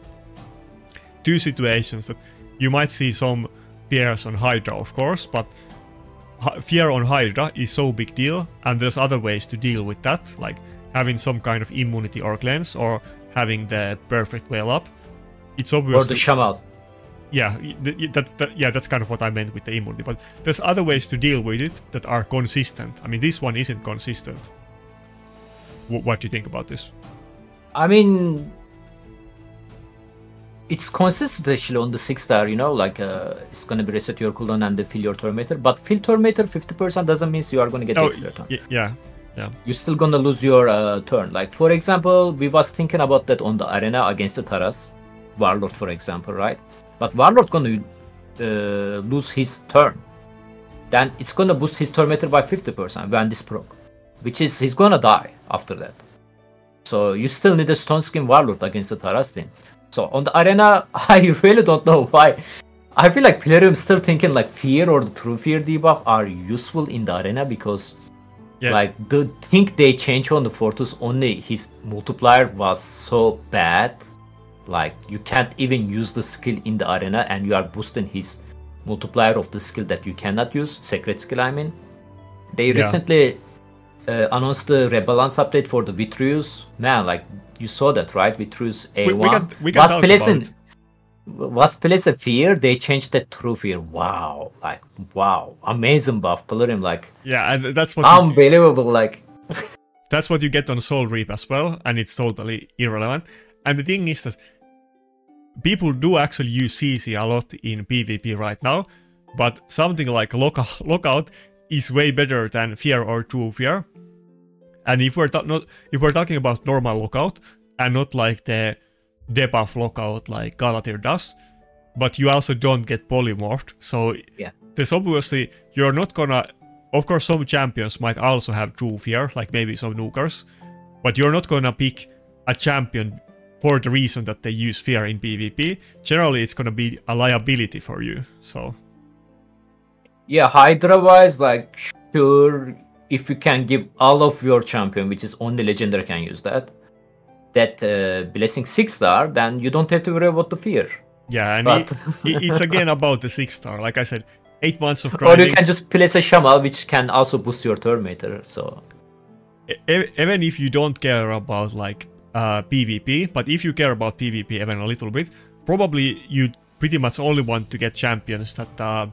two situations that you might see some fears on Hydra, of course, but fear on Hydra is so big deal, and there's other ways to deal with that, like having some kind of immunity or cleanse, or having the perfect whale up. It's obvious. Or the Shamael. Yeah, that, that, yeah, that's kind of what I meant with the immunity. But there's other ways to deal with it that are consistent. I mean, this one isn't consistent. W what do you think about this? I mean, it's consistent actually on the six star. You know, like uh, it's gonna be reset your cooldown and the fill your turn meter. But fill turn meter 50% doesn't mean you are gonna get oh, extra turn. Yeah, yeah. You're still gonna lose your uh, turn. Like for example, we was thinking about that on the arena against the Taras, Warlord for example, right? But Warlord gonna uh, lose his turn. Then it's gonna boost his turn meter by 50% when this proc, which is he's gonna die after that. So you still need a Stone Skin Warlord against the Taras team. So on the arena, I really don't know why. I feel like Plarium still thinking like Fear or the True Fear debuff are useful in the arena because yeah. like the thing they changed on the Fortus only his multiplier was so bad. Like you can't even use the skill in the arena and you are boosting his multiplier of the skill that you cannot use, secret skill I mean. They yeah. recently uh, announced the rebalance update for the Vitreus. Man, like you saw that, right? Vitreus A1. We, we got, we got was pleasant. Was pleasant fear? They changed the true fear. Wow, like wow, amazing buff. Plarium, like yeah, and that's what unbelievable. You, like that's what you get on Soul Reap as well, and it's totally irrelevant. And the thing is that people do actually use CC a lot in PvP right now, but something like lockout, lockout is way better than fear or true fear and if we're not if we're talking about normal lockout and not like the debuff lockout like Galathir does, but you also don't get polymorphed. So yeah. there's obviously you're not gonna of course some champions might also have true fear, like maybe some nukers, but you're not gonna pick a champion for the reason that they use fear in PvP. Generally it's gonna be a liability for you. So yeah, Hydra wise, like sure if you can give all of your champion, which is only legendary can use that, that uh, blessing six star, then you don't have to worry about the fear. Yeah, and but... it, it's again about the six star. Like I said, eight months of grinding. Or you can just place a Shamael, which can also boost your meter. So even if you don't care about like uh, PvP, but if you care about PvP even a little bit, probably you pretty much only want to get champions that uh,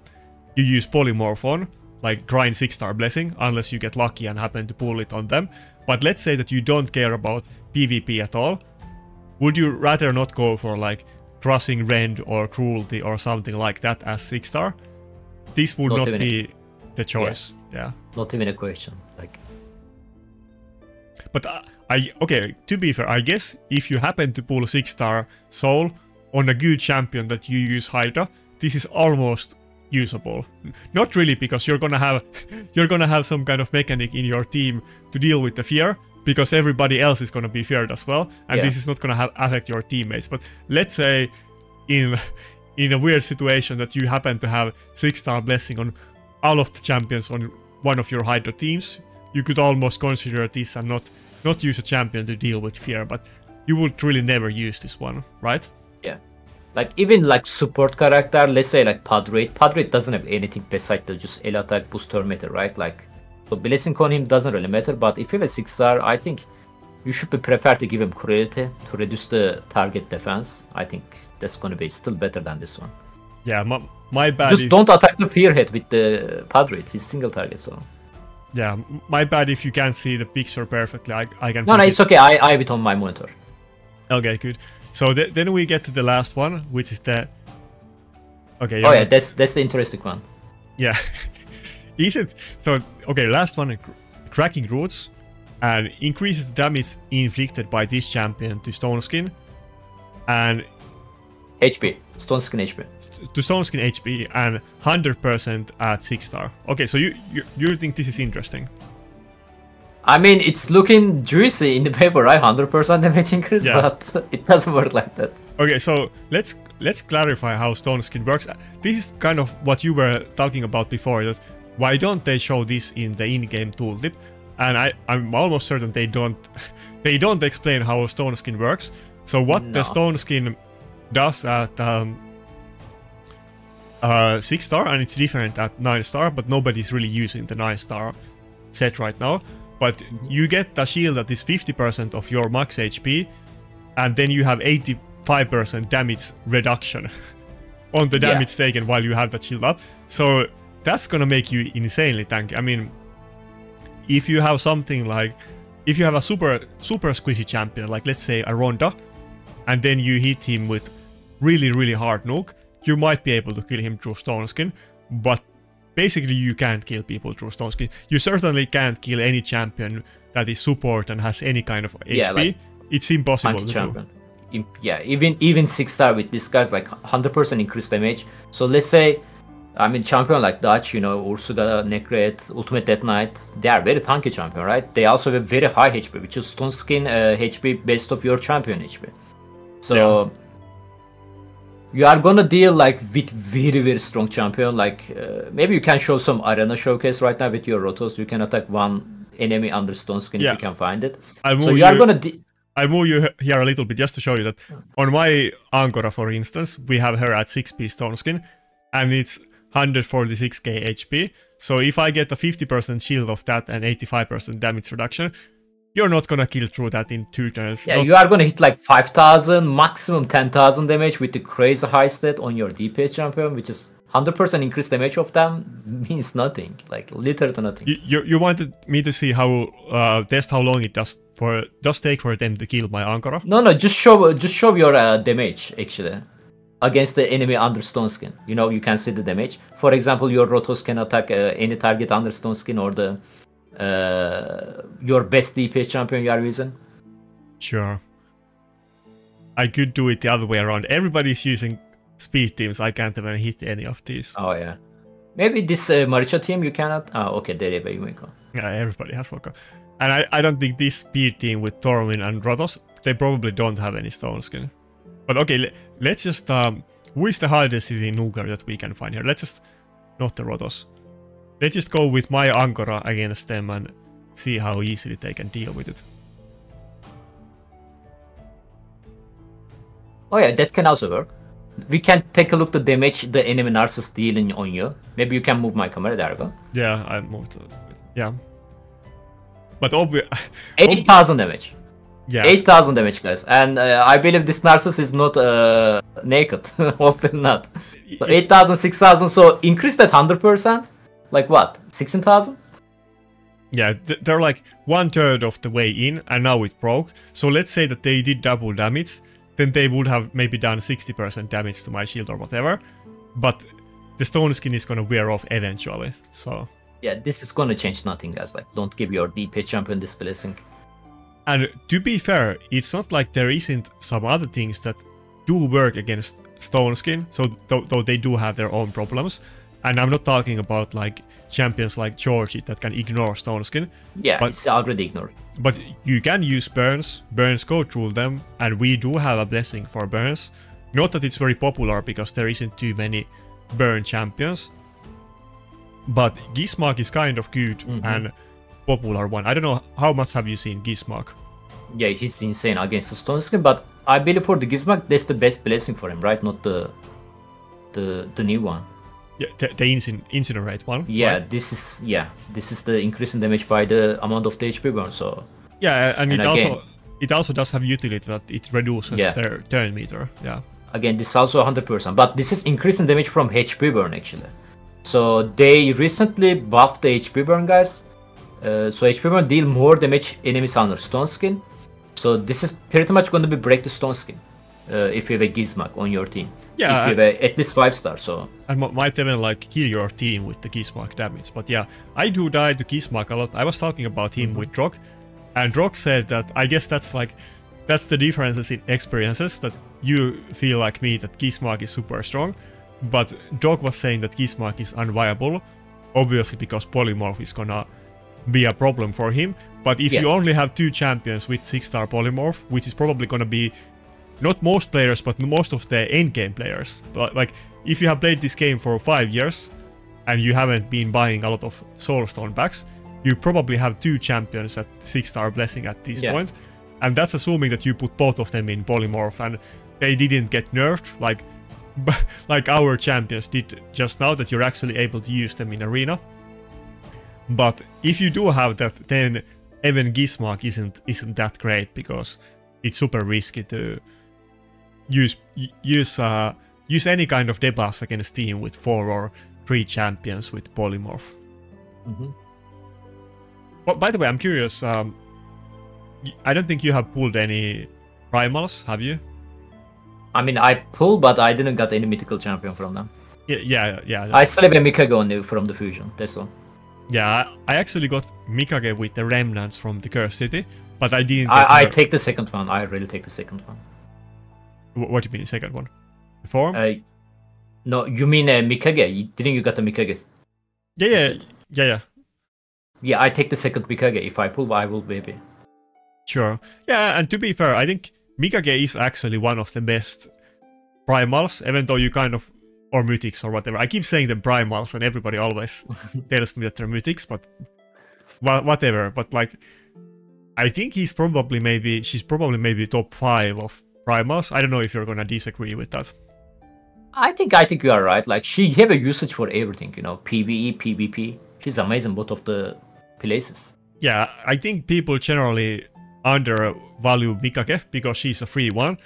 you use polymorph on like grind 6 star blessing unless you get lucky and happen to pull it on them. But let's say that you don't care about PvP at all. Would you rather not go for like crushing rend or cruelty or something like that as 6 star? This would not, not be a... the choice. Yeah. yeah. Not even a question. Like But uh, I okay, to be fair, I guess if you happen to pull 6 star soul on a good champion that you use Hydra, this is almost usable. Not really because you're gonna have you're gonna have some kind of mechanic in your team to deal with the fear because everybody else is gonna be feared as well, and yeah. this is not gonna have affect your teammates. But let's say in in a weird situation that you happen to have six star blessing on all of the champions on one of your Hydra teams, you could almost consider this and not not use a champion to deal with fear, but you would really never use this one, right? Yeah. Like even like support character, let's say like Padre. Padre doesn't have anything besides the just L attack booster meter, right? Like so blessing on him doesn't really matter. But if you have a six star, I think you should be prefer to give him cruelty to reduce the target defense. I think that's gonna be still better than this one. Yeah, my, my bad. Just if... don't attack the fearhead with the Padre. He's single target, so. Yeah, my bad if you can't see the picture perfectly. I, I can. No, no, it's okay. I, I have it on my monitor. Okay, good. So th then we get to the last one, which is the. Okay. Oh yeah, that's that's the interesting one. Yeah. is it so? Okay, last one, cracking roots. and increases the damage inflicted by this champion to Stone Skin, and HP. Stone Skin HP. to Stone Skin HP and 100% at 6 star. Okay, so you, you you think this is interesting? I mean, it's looking juicy in the paper, right? 100% damage increase, Yeah. but it doesn't work like that. Okay, so let's let's clarify how Stone Skin works. This is kind of what you were talking about before. That why don't they show this in the in-game tooltip? And I I'm almost certain they don't they don't explain how Stone Skin works. So what No. the Stone Skin does at um, uh, six star, and it's different at nine star, but nobody's really using the nine star set right now. But you get a shield that is 50% of your max HP, and then you have 85% damage reduction on the Yeah. damage taken while you have that shield up. So that's gonna make you insanely tanky. I mean, if you have something like, if you have a super super squishy champion, like let's say a Ronda, and then you hit him with really really hard nuke, you might be able to kill him through Stone Skin, but basically you can't kill people through Stone Skin. You certainly can't kill any champion that is support and has any kind of HP. Yeah, like it's impossible to champion. Im- Yeah, even even six star with this guy's like 100% increased damage. So let's say, I mean, champion like Dutch, you know, Ursuga, Nekhret, Ultimate Death Knight, they are very tanky champion, right? They also have very high HP, which is Stone Skin uh, HP based of your champion HP. So Yeah. you are gonna deal like with very very strong champion. Like uh, maybe you can show some arena showcase right now with your Rotos. You can attack one enemy under Stone Skin Yeah. if you can find it. I'll So move you are gonna. De- I move you here a little bit just to show you that on my Angora, for instance, we have her at 6p stone skin, and it's 146k HP. So if I get a 50% shield of that and 85% damage reduction, you're not gonna kill through that in two turns. Yeah, Not- you are gonna hit like 5000, maximum 10,000 damage with the crazy high stat on your DPS champion, which is 100% increased damage of them means nothing. Like literally nothing. you, you, you wanted me to see how uh, test how long it does for does take for them to kill my Angora. No, no, just show just show your uh, damage actually against the enemy under stone skin. You know, you can see the damage. For example, your Rotos can attack uh, any target under stone skin or the uh, your best DPS champion you are using. Sure. I could do it the other way around. Everybody's using speed teams. I can't even hit any of these. Oh yeah. Maybe this uh, Maricha team you cannot. Oh, okay, there you go. Yeah, everybody has Loka. And I, I don't think this speed team with Torwin and Rotos, they probably don't have any stone skin. But okay, let's just um who is the hardest in Nugar that we can find here? Let's just not the Rotos. Let's just go with my Angora against them and see how easily they can deal with it. Oh yeah, that can also work. We can take a look the damage the enemy Narcissus dealing on you. Maybe you can move my camera. There we go. Yeah, I moved a little bit. Yeah. But obvi- 8,000 damage. Yeah. 8,000 damage, guys. And uh, I believe this Narcissus is not uh, naked. Hopefully not. So It's- 8,000, 6,000. So increase that 100%. Like what? 16,000? Yeah, they're like one third of the way in, and now it broke. So let's say that they did double damage, then they would have maybe done 60% damage to my shield or whatever. But the stone skin is gonna wear off eventually. So, Yeah, this is gonna change nothing, guys. Like, don't give your DPS champion this blessing. And to be fair, it's not like there isn't some other things that do work against stone skin. So though, though they do have their own problems, and I'm not talking about like champions like Georgie that can ignore stone skin. Yeah, But- it's already ignored. But you can use burns, burns go through them, and we do have a blessing for burns. Not that it's very popular because there isn't too many burn champions. But Gizmark is kind of good Mhm. and popular one. I don't know how much have you seen Gizmark? Yeah, he's insane against the stone skin, but I believe for the Gizmak, that's the best blessing for him, right? Not the the the new one. Yeah, the, the incin- incinerate one. Yeah, right? this is yeah, this is the increase in damage by the amount of the HP burn. So Yeah, and, it And also it also does have utility that it reduces Yeah. their turn meter. Yeah. again, this is also 100%, but this is increasing damage from HP burn actually. So they recently buffed the HP burn, guys. Uh, so HP burn deal more damage enemies under stone skin. So this is pretty much going to be break the stone skin. Uh, if you have a Gizmak on your team. Yeah, If you have a, at least five star. So and m- might even like kill your team with the Gizmark damage. But yeah, I do die to Gizmark a lot. I was talking about him with Drog, And Drog said that I guess that's like that's the differences in experiences that you feel like me that Gizmark is super strong, but Drog was saying that Gizmark is unviable, obviously because Polymorph is gonna be a problem for him. But if Yeah. you only have two champions with six star Polymorph, which is probably gonna be not most players, but most of the end game players. But, Like if you have played this game for five years and you haven't been buying a lot of Soulstone packs, you probably have two champions at six star blessing at this Yeah. point. And that's assuming that you put both of them in polymorph and they didn't get nerfed like like our champions did just now that you're actually able to use them in arena. But if you do have that, then even Gizmark isn't isn't that great because it's super risky to use use uh, use any kind of debuffs against team with four or three champions with polymorph. Mhm. But by the way, I'm curious. Um, I don't think you have pulled any primals, have you? I mean, I pulled, but I didn't get any mythical champion from them. Yeah, yeah, yeah. I still have a Mikage only from the fusion. That's all. Yeah, I actually got Mikage with the remnants from the Cursed City, but I didn't. I, I take the second one. I really take the second one. Wh- What do you mean, the second one? The form? Uh, no, you mean uh, Mikage? You- Didn't you get the Mikage? yeah, yeah, yeah, yeah. Yeah, I take the second Mikage. If I pull, I will maybe. Sure. Yeah, and to be fair, I think Mikage is actually one of the best primals, even though you kind of or mythics or whatever. I keep saying them primals, and everybody always tells me that they're mythics, but wha- whatever. But like, I think he's probably maybe she's probably maybe top five of primals. I don't know if you're gonna disagree with that. I think I think you are right. Like she have a usage for everything. You know, PVE, PvP. She's amazing both of the places. Yeah, I think people generally undervalue Mikage because she's a free one.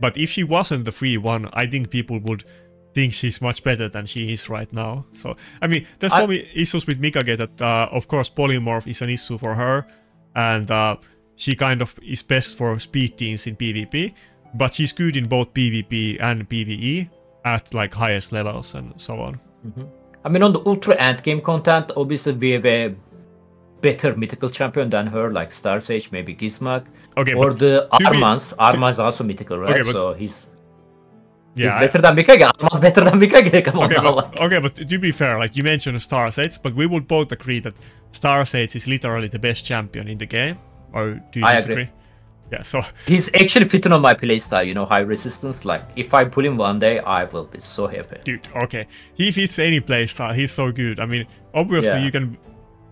But if she wasn't the free one, I think people would think she's much better than she is right now. So, I mean, there's I- many issues with Mikage that, uh, of course, Polymorph is an issue for her. And uh, she kind of is best for speed teams in PvP. But she's good in both PvP and PvE at like highest levels and so on. I mean, on the ultra end game content, obviously we have a better mythical champion than her, like Star Sage, maybe Gizmark, Okay, or the be- Armanz. Armanz also mythical, right? Okay, but- so he's yeah, he's I- better than Mikage. Armanz better than Mikage. Come on Okay, now. but, okay, but to be fair, like you mentioned Star Sage, but we would both agree that Star Sage is literally the best champion in the game. Or do you I disagree? agree. Yeah, so He's actually fitting on my playstyle, you know, high resistance. Like, if I pull him one day, I will be so happy. dude, okay, he fits any playstyle. He's so good. I mean, obviously Yeah. you can,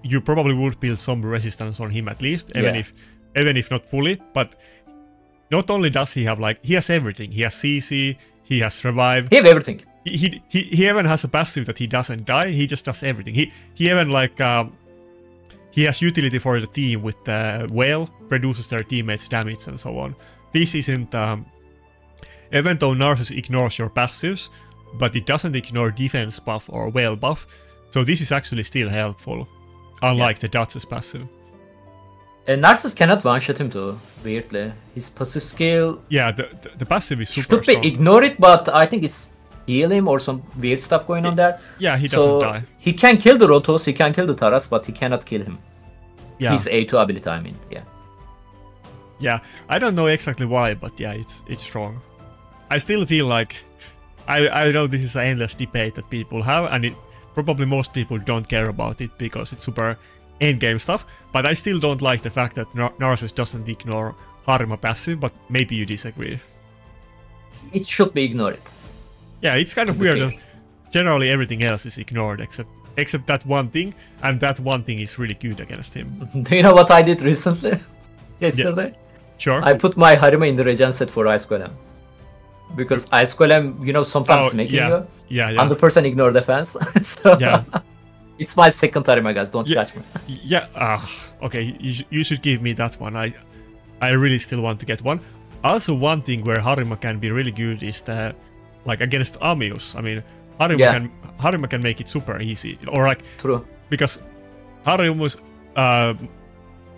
you probably would build some resistance on him at least, even Yeah. if, even if not fully. But not only does he have like he has everything. He has CC, he has revive. He have everything. he, he he he even has a passive that he doesn't die. He just does everything. He he even like um, he has utility for the team with the whale, reduces their teammates' damage and so on. This isn't um, even though Narcissus ignores your passives, but it doesn't ignore defense buff or whale buff. So this is actually still helpful, unlike the Duchess passive. Uh, and Narcissus cannot one-shot him though, weirdly. His passive skill Yeah, the the, the passive is super should be strong. ignore it, but I think it's heal him or some weird stuff going on there. yeah, he doesn't So die. he can kill the Rotos, he can kill the Taras, but he cannot kill him. Yeah, His A2 ability, I mean, yeah. Yeah, I don't know exactly why, but yeah, it's it's strong. I still feel like I I know this is an endless debate that people have, and it probably most people don't care about it because it's super endgame stuff. But I still don't like the fact that Nar- Narcissus doesn't ignore Harima passive, but maybe you disagree. It should be ignored. Yeah, it's kind of weird that generally everything else is ignored except except that one thing, and that one thing is really good against him. Do you know what I did recently? Yesterday? Sure. I put my Harima in the regen set for Ice Golem. Because Ice Golem, you know, sometimes Oh, making yeah. you yeah, yeah. 100% ignore defense. so Yeah. It's my second Harima, guys. Don't Yeah. judge me. Yeah. Ah, okay. You, you should give me that one. I, I really still want to get one. Also, one thing where Harima can be really good is the, like against Amius. I mean, Harima Yeah. can Harima can make it super easy, or like True. because Harimus, uh,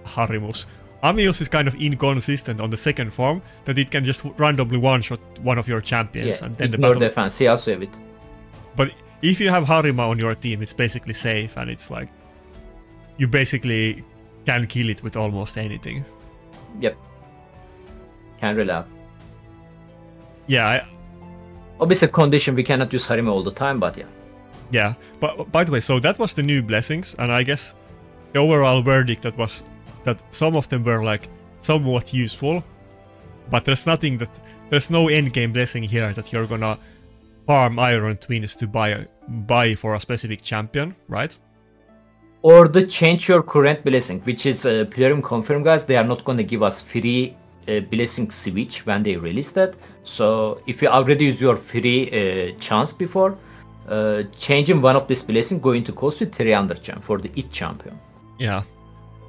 Harimus. Amius is kind of inconsistent on the second form that it can just randomly one-shot one of your champions Yeah, and then the battle. defense. He also have it. But if you have Harima on your team, it's basically safe and it's like you basically can kill it with almost anything. Yep. Can rely. Yeah, I, Obviously, condition we cannot use Harima all the time, but yeah. yeah. But by the way, so that was the new blessings, and I guess the overall verdict that was that some of them were like somewhat useful, but there's nothing that there's no end game blessing here that you're gonna farm iron twins to buy buy for a specific champion, right? Or the change your current blessing, which is uh, Plarium confirm, guys. They are not gonna give us free uh, blessing switch when they release that. So if you already use your free uh, chance before, uh, changing one of this blessing going to cost you 300 gem for the each champion. Yeah.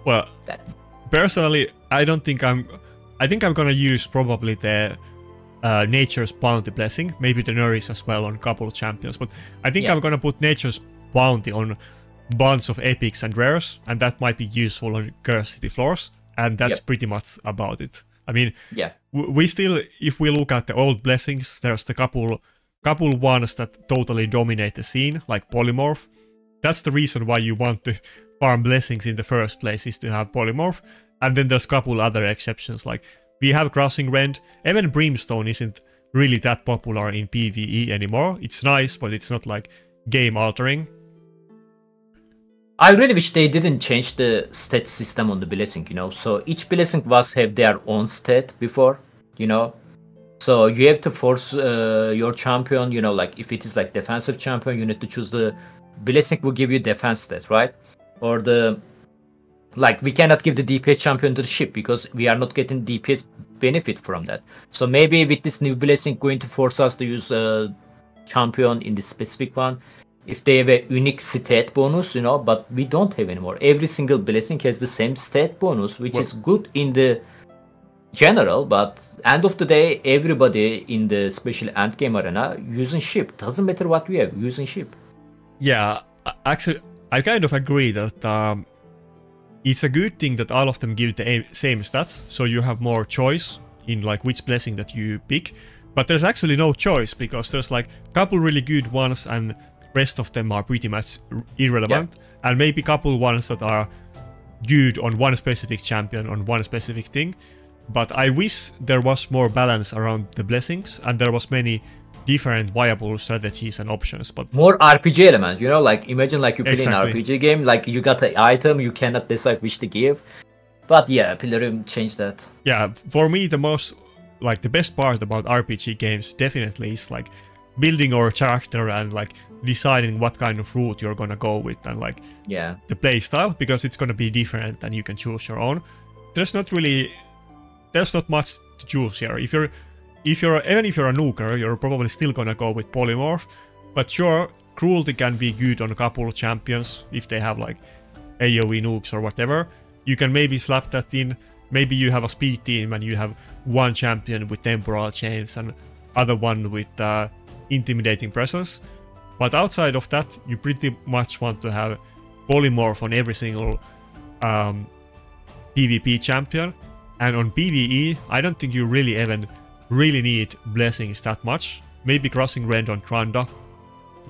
Well, That's personally, I don't think I'm. I think I'm gonna use probably the uh, Nature's Bounty blessing, maybe the Nourish as well on couple of champions. But I think Yeah. I'm gonna put Nature's Bounty on bunch of epics and rares, and that might be useful on Cursed City floors. And that's Yep. pretty much about it. I mean, yeah. we still, if we look at the old blessings, there's the couple, couple ones that totally dominate the scene, like polymorph. That's the reason why you want to farm blessings in the first place is to have polymorph. And then there's couple other exceptions, like we have crushing rend. Even brimstone isn't really that popular in PvE anymore. It's nice, but it's not like game altering. I really wish they didn't change the stat system on the blessing, you know. So each blessing was have their own stat before, you know. So you have to force uh, your champion, you know, like if it is like defensive champion, you need to choose the blessing will give you defense stat, right? Or the like we cannot give the DPS champion to the ship because we are not getting DPS benefit from that. So maybe with this new blessing going to force us to use a champion in this specific one if they have a unique stat bonus, you know, but we don't have anymore. Every single blessing has the same stat bonus, which Well- is good in the general, but end of the day, everybody in the special end game arena using ship. Doesn't matter what we have, using ship. Yeah, actually, I kind of agree that um, it's a good thing that all of them give the same stats, so you have more choice in like which blessing that you pick. But there's actually no choice because there's like a couple really good ones and the rest of them are pretty much irrelevant, and maybe a couple ones that are good on one specific champion on one specific thing. But I wish there was more balance around the blessings and there was many different viable strategies and options. But More RPG element, you know, like imagine like you play Exactly. an RPG game, like you got an item, you cannot decide which to give. But yeah, Plarium changed that. yeah, for me the most like the best part about RPG games definitely is like building your character and like deciding what kind of route you're gonna go with and like Yeah. the play style because it's gonna be different and you can choose your own. There's not really there's not much to choose here. If you're if you're even if you're a nuker, you're probably still gonna go with polymorph. But sure, cruelty can be good on a couple of champions if they have like AoE nukes or whatever. You can maybe slap that in. Maybe you have a speed team and you have one champion with temporal chains and other one with uh, intimidating presence. But outside of that, you pretty much want to have polymorph on every single um, PvP champion. And on PvE, I don't think you really even really need blessings that much. Maybe crushing rend on Trunda,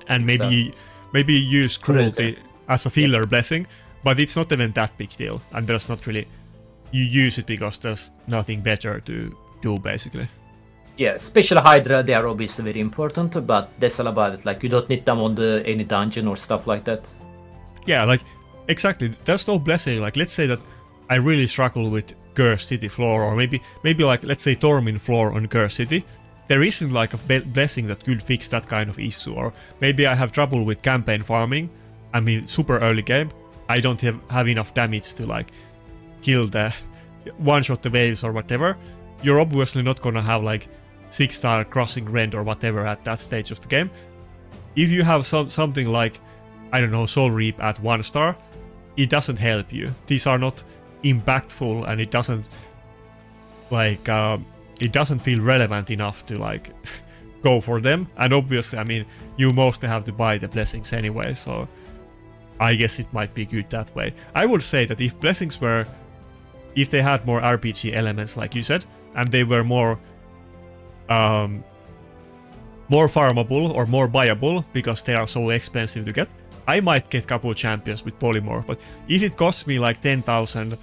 and maybe So- maybe use cruelty as a filler blessing, but it's not even that big deal. And there's not really you use it because there's nothing better to do basically. Yeah, special Hydra, they are obviously very important, but that's all about it. Like, you don't need them on the any dungeon or stuff like that. Yeah, like exactly. There's no blessing. Like let's say that I really struggle with Cursed City floor, or maybe maybe like let's say Tormin floor on Cursed City. There isn't like a blessing that could fix that kind of issue, or maybe I have trouble with campaign farming. I mean, super early game. I don't have, have enough damage to like kill the one shot the waves or whatever. You're obviously not gonna have like six star crushing rend or whatever at that stage of the game. If you have some something like I don't know, Soul Reap at one star, it doesn't help you. These are not impactful, and it doesn't like um, it doesn't feel relevant enough to like go for them. And obviously, I mean, you mostly have to buy the blessings anyway, so I guess it might be good that way. I would say that if blessings were, if they had more RPG elements, like you said, and they were more um, more farmable or more buyable because they are so expensive to get, I might get a couple champions with polymorph, but if it costs me like ten thousand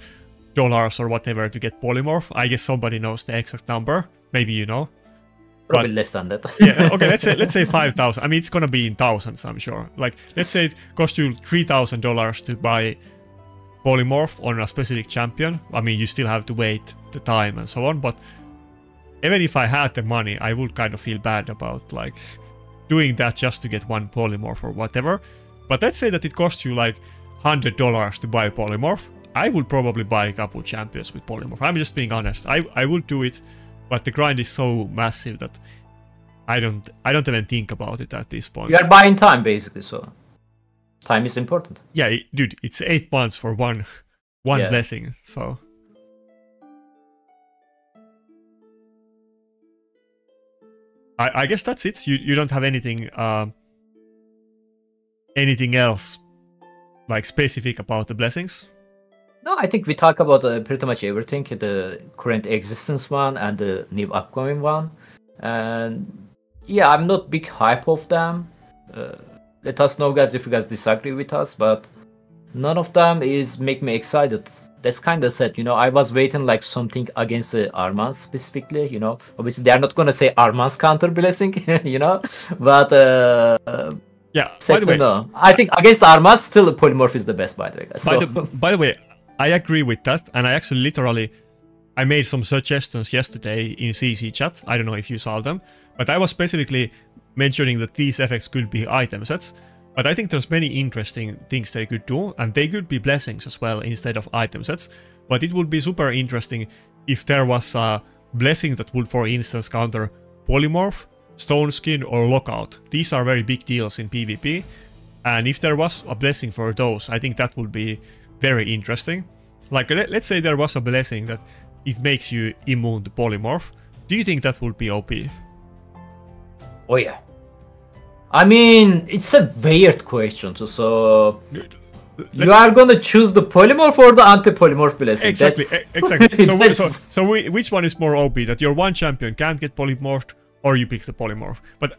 dollars or whatever to get polymorph, I guess somebody knows the exact number. Maybe you know. Probably but, less than that. yeah, okay, let's say let's say five thousand. I mean, it's gonna be in thousands, I'm sure. Like, let's say it costs you three thousand dollars to buy polymorph on a specific champion. I mean, you still have to wait the time and so on, but even if I had the money, I would kind of feel bad about like doing that just to get one polymorph or whatever. But let's say that it costs you like hundred dollars to buy a polymorph. I would probably buy a couple champions with polymorph. I'm just being honest. I I would do it, but the grind is so massive that I don't I don't even think about it at this point. You are buying time basically, so time is important. Yeah, dude, it's eight months for one one yeah. blessing, so. I, I guess that's it. You you don't have anything uh, anything else like specific about the blessings. No, I think we talk about uh, pretty much everything the current existence one and the new upcoming one. And yeah, I'm not big hype of them. Uh, let us know, guys, if you guys disagree with us, but none of them is make me excited. That's kind of sad, you know. I was waiting like something against the Armanz specifically, you know. Obviously, they are not gonna say Armanz counter blessing, you know, but uh, yeah. By the way, no. I think against Armanz, still polymorph is the best. By the way, guys. By, so. the, by the way, I agree with that, and I actually literally I made some suggestions yesterday in CC chat. I don't know if you saw them, but I was specifically mentioning that these effects could be item sets. But I think there's many interesting things they could do, and they could be blessings as well instead of item sets. But it would be super interesting if there was a blessing that would, for instance, counter polymorph, stone skin, or lockout. These are very big deals in PvP, and if there was a blessing for those, I think that would be very interesting. Like, let, us say there was a blessing that it makes you immune to polymorph. Do you think that would be OP? Oh yeah, I mean, it's a weird question. So, so you are gonna choose the polymorph or the anti-polymorph blessing. Exactly, That's... exactly. so, so, so which one is more OP? That your one champion can't get polymorphed, or you pick the polymorph? But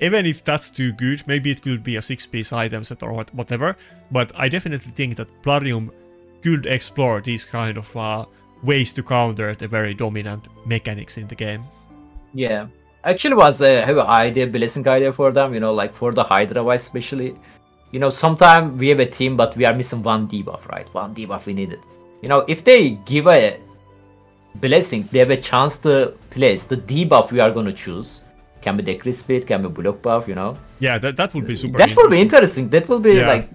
even if that's too good, maybe it could be a six-piece item set or whatever. But I definitely think that Plarium could explore these kind of uh, ways to counter the very dominant mechanics in the game. Yeah, actually was a have an idea, blessing idea for them. You know, like for the Hydra wise, especially. You know, sometimes we have a team, but we are missing one debuff, right? One debuff we needed. You know, if they give a blessing, they have a chance to place the debuff we are going to choose. Can be decrease speed, can be block buff, you know. Yeah, that, that would be super. That will be interesting. That will be yeah. like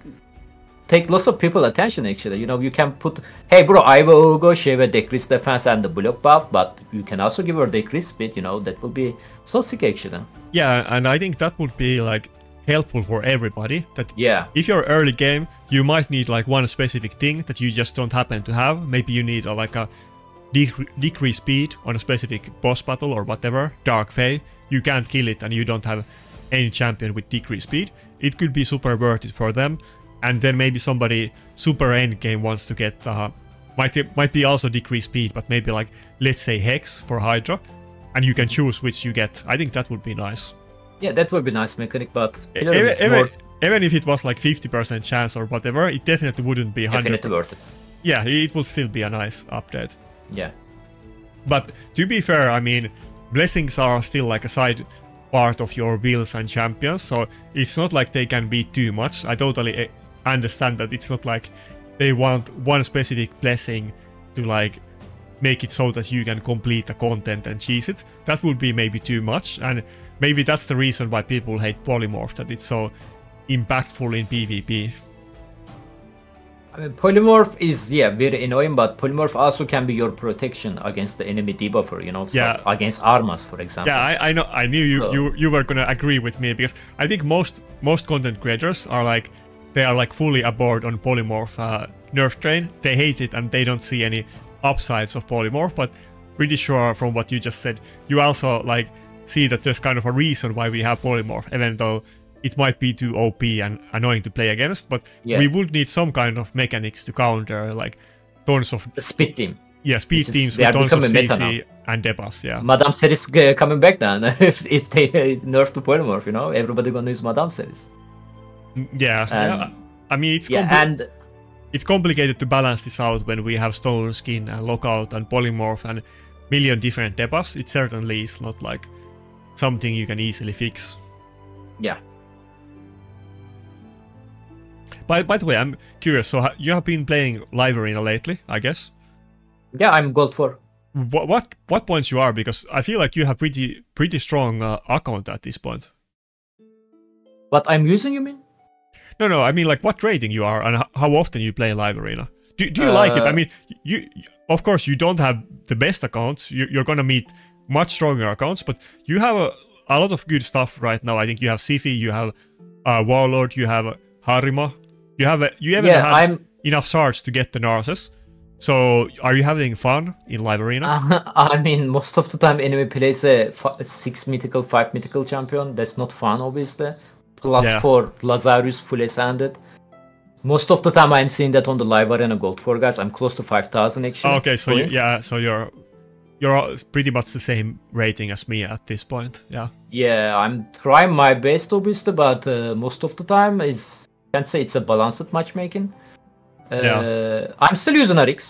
take lots of people attention actually. You know, you can put, hey bro, I will go shave a decrease defense and the block buff, but you can also give her decrease speed, you know, that will be so sick actually. Yeah, and I think that would be like helpful for everybody. That yeah, if you're early game, you might need like one specific thing that you just don't happen to have. Maybe you need a, like a dec decrease speed on a specific boss battle or whatever, Dark Fae. You can't kill it and you don't have any champion with decrease speed. It could be super worth it for them and then maybe somebody super end game wants to get uh, might might be also decrease speed, but maybe like let's say hex for Hydra, and you can choose which you get. I think that would be nice. Yeah, that would be nice mechanic, but even, even, even, if it was like 50% chance or whatever, it definitely wouldn't be 100 Definitely worth it. Yeah, it would still be a nice update. Yeah. But to be fair, I mean, blessings are still like a side part of your builds and champions, so it's not like they can be too much. I totally eh, understand that it's not like they want one specific blessing to like make it so that you can complete the content and cheese it. That would be maybe too much, and maybe that's the reason why people hate Polymorph, that it's so impactful in PvP. I mean, Polymorph is, yeah, very annoying, but Polymorph also can be your protection against the enemy debuffer, you know, yeah. against Armanz, for example. Yeah, I, I know, I knew you, so. you, you were gonna agree with me, because I think most, most content creators are like, they are like fully aboard on polymorph uh, nerf train. They hate it and they don't see any upsides of polymorph, but pretty sure from what you just said, you also like see that there's kind of a reason why we have polymorph, even though it might be too OP and annoying to play against, but yeah. we would need some kind of mechanics to counter like tons of the speed team. Yeah, speed teams with tons of CC and debuffs, yeah. Madame Serris uh, coming back then if, if they uh, nerf the polymorph, you know, everybody gonna use Madame Serris. Mm, Yeah, And- yeah. I mean, it's Yeah, and it's complicated to balance this out when we have stone skin and lockout and polymorph and million different debuffs. It certainly is not like something you can easily fix. yeah, By, by the way, I'm curious. So you have been playing live arena lately, I guess. yeah, I'm gold four. What what what points you are? Because I feel like you have pretty pretty strong uh, account at this point. What I'm using, you mean? No, no, I mean like what rating you are and how often you play live arena. Do, do you like it? I Uh, mean, you of course you don't have the best accounts. You, you're gonna meet much stronger accounts, but you have a, a lot of good stuff right now. I think you have Siphi, you have uh, Warlord, you have uh, Harima, you have a, you even Yeah, had I'm. enough shards to get the Narcissus. So are you having fun in live arena? I mean, most of the time, enemy plays a six mythical, five mythical champion. That's not fun, obviously. Plus Yeah. four Lazarus full ascended. Most of the time, I'm seeing that on the live arena gold four guys. I'm close to five thousand actually. Okay, so you, yeah, so you're you're pretty much the same rating as me at this point. Yeah. Yeah, I'm trying my best, obviously, but uh, most of the time is can't say it's a balanced matchmaking. Uh, Yeah. I'm still using Arix,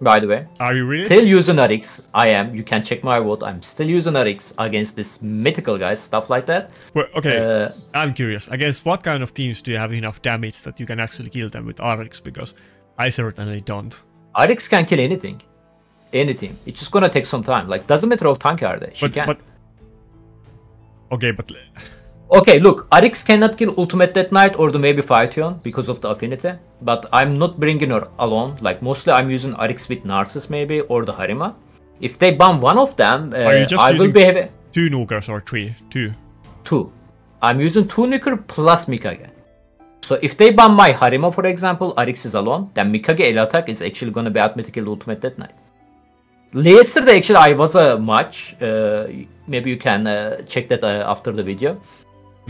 by the way. Are you really? Still using Arix. I am. You can check my vote. I'm still using Arix against this mythical guys, stuff like that. Well, okay, Uh, I'm curious. Against what kind of teams do you have enough damage that you can actually kill them with Arix? Because I certainly don't. Arix can kill anything, anything. It's just gonna take some time. Like doesn't matter of tanky are they? She But can. but okay, but Okay, look, Arix cannot kill Ultimate Death Knight or the maybe Pythion because of the affinity. But I'm not bringing her alone. Like mostly I'm using Arix with Narcissus maybe or the Harima. If they ban one of them, uh, Are you just I will be having two nukers or three, two. two. I'm using two Nuker plus Mikage. So if they ban my Harima, for example, Arix is alone, then Mikage L attack is actually gonna be automatically Ultimate Death Knight. Yesterday, actually, I was a match. Uh, maybe you can uh, check that uh, after the video.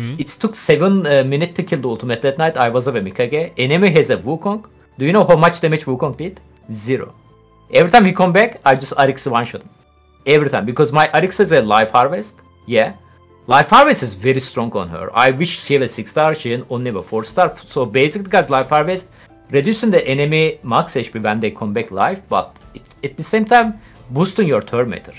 Hmm? It took seven uh, minutes to kill the Ultimate Death Knight. I was a Mikage. Enemy has a Wukong. Do you know how much damage Wukong did? Zero. Every time he come back, I just Arix one shot. Every time because my Arix is a life harvest. Yeah, life harvest is very strong on her. I wish she a six star. She only a four star. So basically, guys, life harvest reducing the enemy max HP when they come back live, but it, at the same time boosting your turn meter.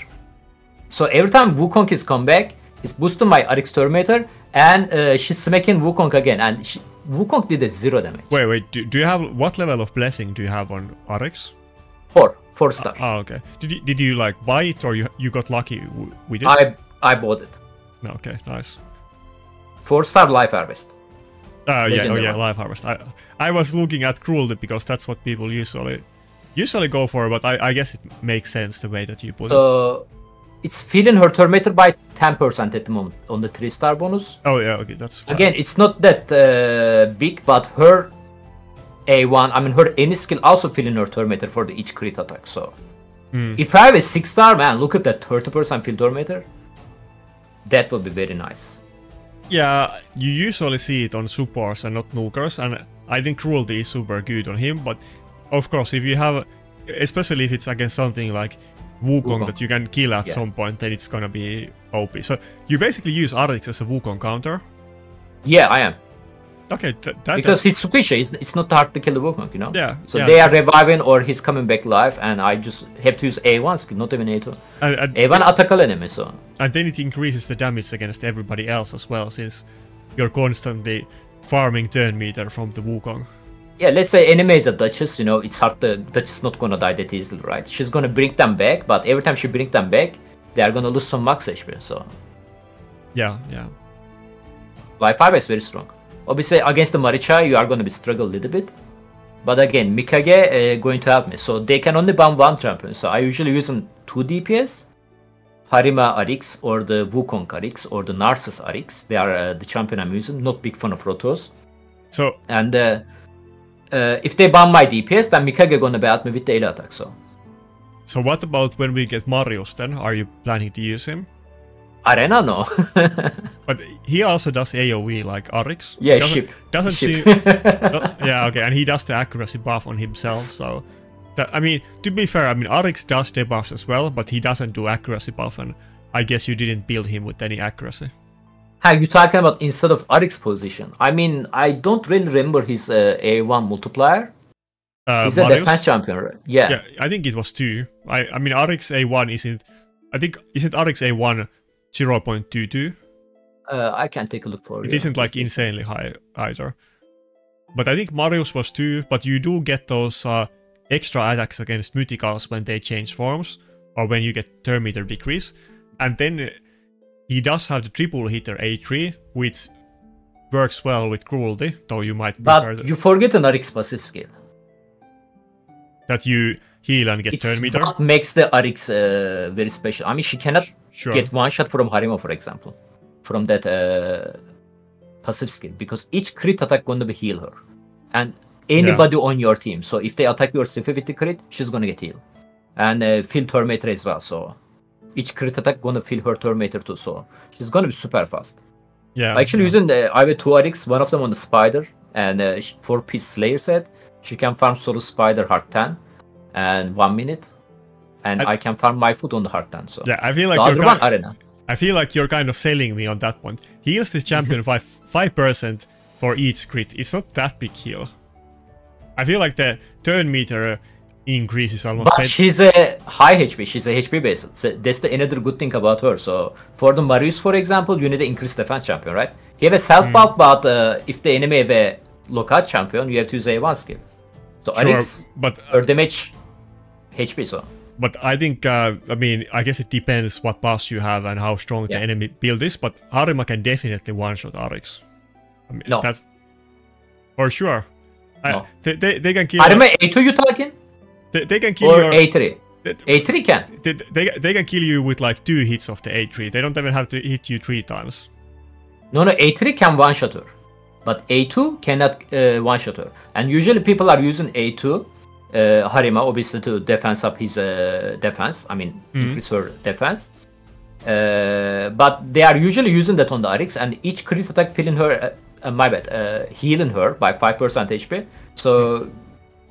So every time Wukong is come back, it's boosting my Arix meter, and uh, she's smacking Wukong again, and she, Wukong did a zero damage. Wait, wait. Do, do you have what level of blessing do you have on Arix? Four, four star. Oh, okay. Did you, did you like buy it or you you got lucky with it? I I bought it. Okay, nice. Four star life harvest. Uh, yeah, oh yeah, live harvest. I I was looking at cruelty because that's what people usually usually go for, but I, I guess it makes sense the way that you put it. So it's filling her meter by 10% at the moment on the three star bonus. Oh yeah, okay, that's fine. Again, it's not that uh, big, but her A1, I mean her any skill also filling her meter for the each crit attack. So Hmm. if I have a six star, man, look at that 30% fill meter. That would be very nice. Yeah, you usually see it on supers and not nukers, and I think cruelty is super good on him. But of course, if you have, especially if it's against something like Wukong, Wukong. that you can kill at Yeah. some point, then it's gonna be OP. So you basically use Arix as a Wukong counter. Yeah, I am. Okay, th- that Because does- he's squishy, it's, it's not hard to kill the Wukong, you know? Yeah, So yeah. they are reviving or he's coming back live, and I just have to use A1 skill, not even A2. and, and, A1 attack enemy, so. and then it increases the damage against everybody else as well, since you're constantly farming turn meter from the Wukong. Yeah, let's say enemy is a Duchess, you know, it's hard to, Duchess not gonna die that easily, right? She's gonna bring them back, but every time she bring them back, they are gonna lose some max HP, so. Yeah, yeah. Life 5 is very strong. Obviously, against the Marichka, you are gonna be struggle a little bit. But again, Mikage uh, going to help me. So they can only ban one champion. So I usually use them 2 DPS. Harima Arix or the Wukong Arix or the Narcissus Arix. They are uh, the champion I'm using. Not big fan of Rotos. So And uh, uh, if they ban my DPS, then Mikage gonna bat me with the L attack. So So what about when we get Marius then? Are you planning to use him? Arena, no. But he also does AoE like Arix. yeah, doesn't, ship. Doesn't ship. seem. yeah, okay, and he does the accuracy buff on himself. So, that, I mean, to be fair, I mean Arix does debuffs as well, but he doesn't do accuracy buff, and I guess you didn't build him with any accuracy. How you talking about instead of Arix position? I mean, I don't really remember his uh, A1 multiplier. Uh, He's a Marius? defense champion, right? Yeah. Yeah, I think it was two. I I mean Arix A1 isn't. I think isn't Arix A1 0.22. Uh, I can take a look for It you. isn't like insanely high either. But I think Marius was two. But you do get those uh, extra attacks against Mythicals when they change forms or when you get meter decrease, and then he does have the triple hitter A3, which works well with cruelty. Though you might prefer But you forget an Arix passive skill. that you heal and get It's turn meter. what makes the Arix uh, very special. I mean, she cannot Sure. get one shot from Harima, for example, from that uh, passive skill, because each crit attack gonna be heal her, and anybody on your team. So if they attack your Siphi with the crit, she's gonna get heal, and uh, fill turn meter as well. So each crit attack gonna fill her turn meter too. So she's gonna be super fast. yeah. Actually, yeah. using the I have two Arix, one of them on the Spider, and uh, four piece Slayer set. She can farm solo Spider Heart 10 and one minute, and I- I, can farm my foot on the Heart 10. So Yeah, I feel like the you're other one Arena. I feel like you're kind of selling me on that one. Heals this champion by five percent for each crit. It's not that big heal. I feel like the turn meter increase is almost. But she's a high HP. She's a HP based. So that's the another good thing about her. So for the Marius, for example, you need to increase defense champion, right? He have a self Hmm. bulk, but uh, if the enemy have a lockout champion, you have to use a one skill. So sure, Arix, but her damage, HP. So but I think uh, I mean I guess it depends what pass you have and how strong Yeah. the enemy build is. But Harima can definitely one shot Arix. I mean, No. that's for sure. I- they, they, they can kill. Arima A2 you talking They, they can kill or your. A3? they- A3 can. they, they, they can kill you with like two hits of the A3. They don't even have to hit you three times. No, no, A3 can one shot her, but A2 cannot uh, one shot her. And usually people are using A2 uh, Harima obviously to defense up his uh, defense. I mean, increase her defense. Uh, but they are usually using that on the Arix, and each crit attack filling her, uh, uh, my bad, uh, healing her by 5% HP. So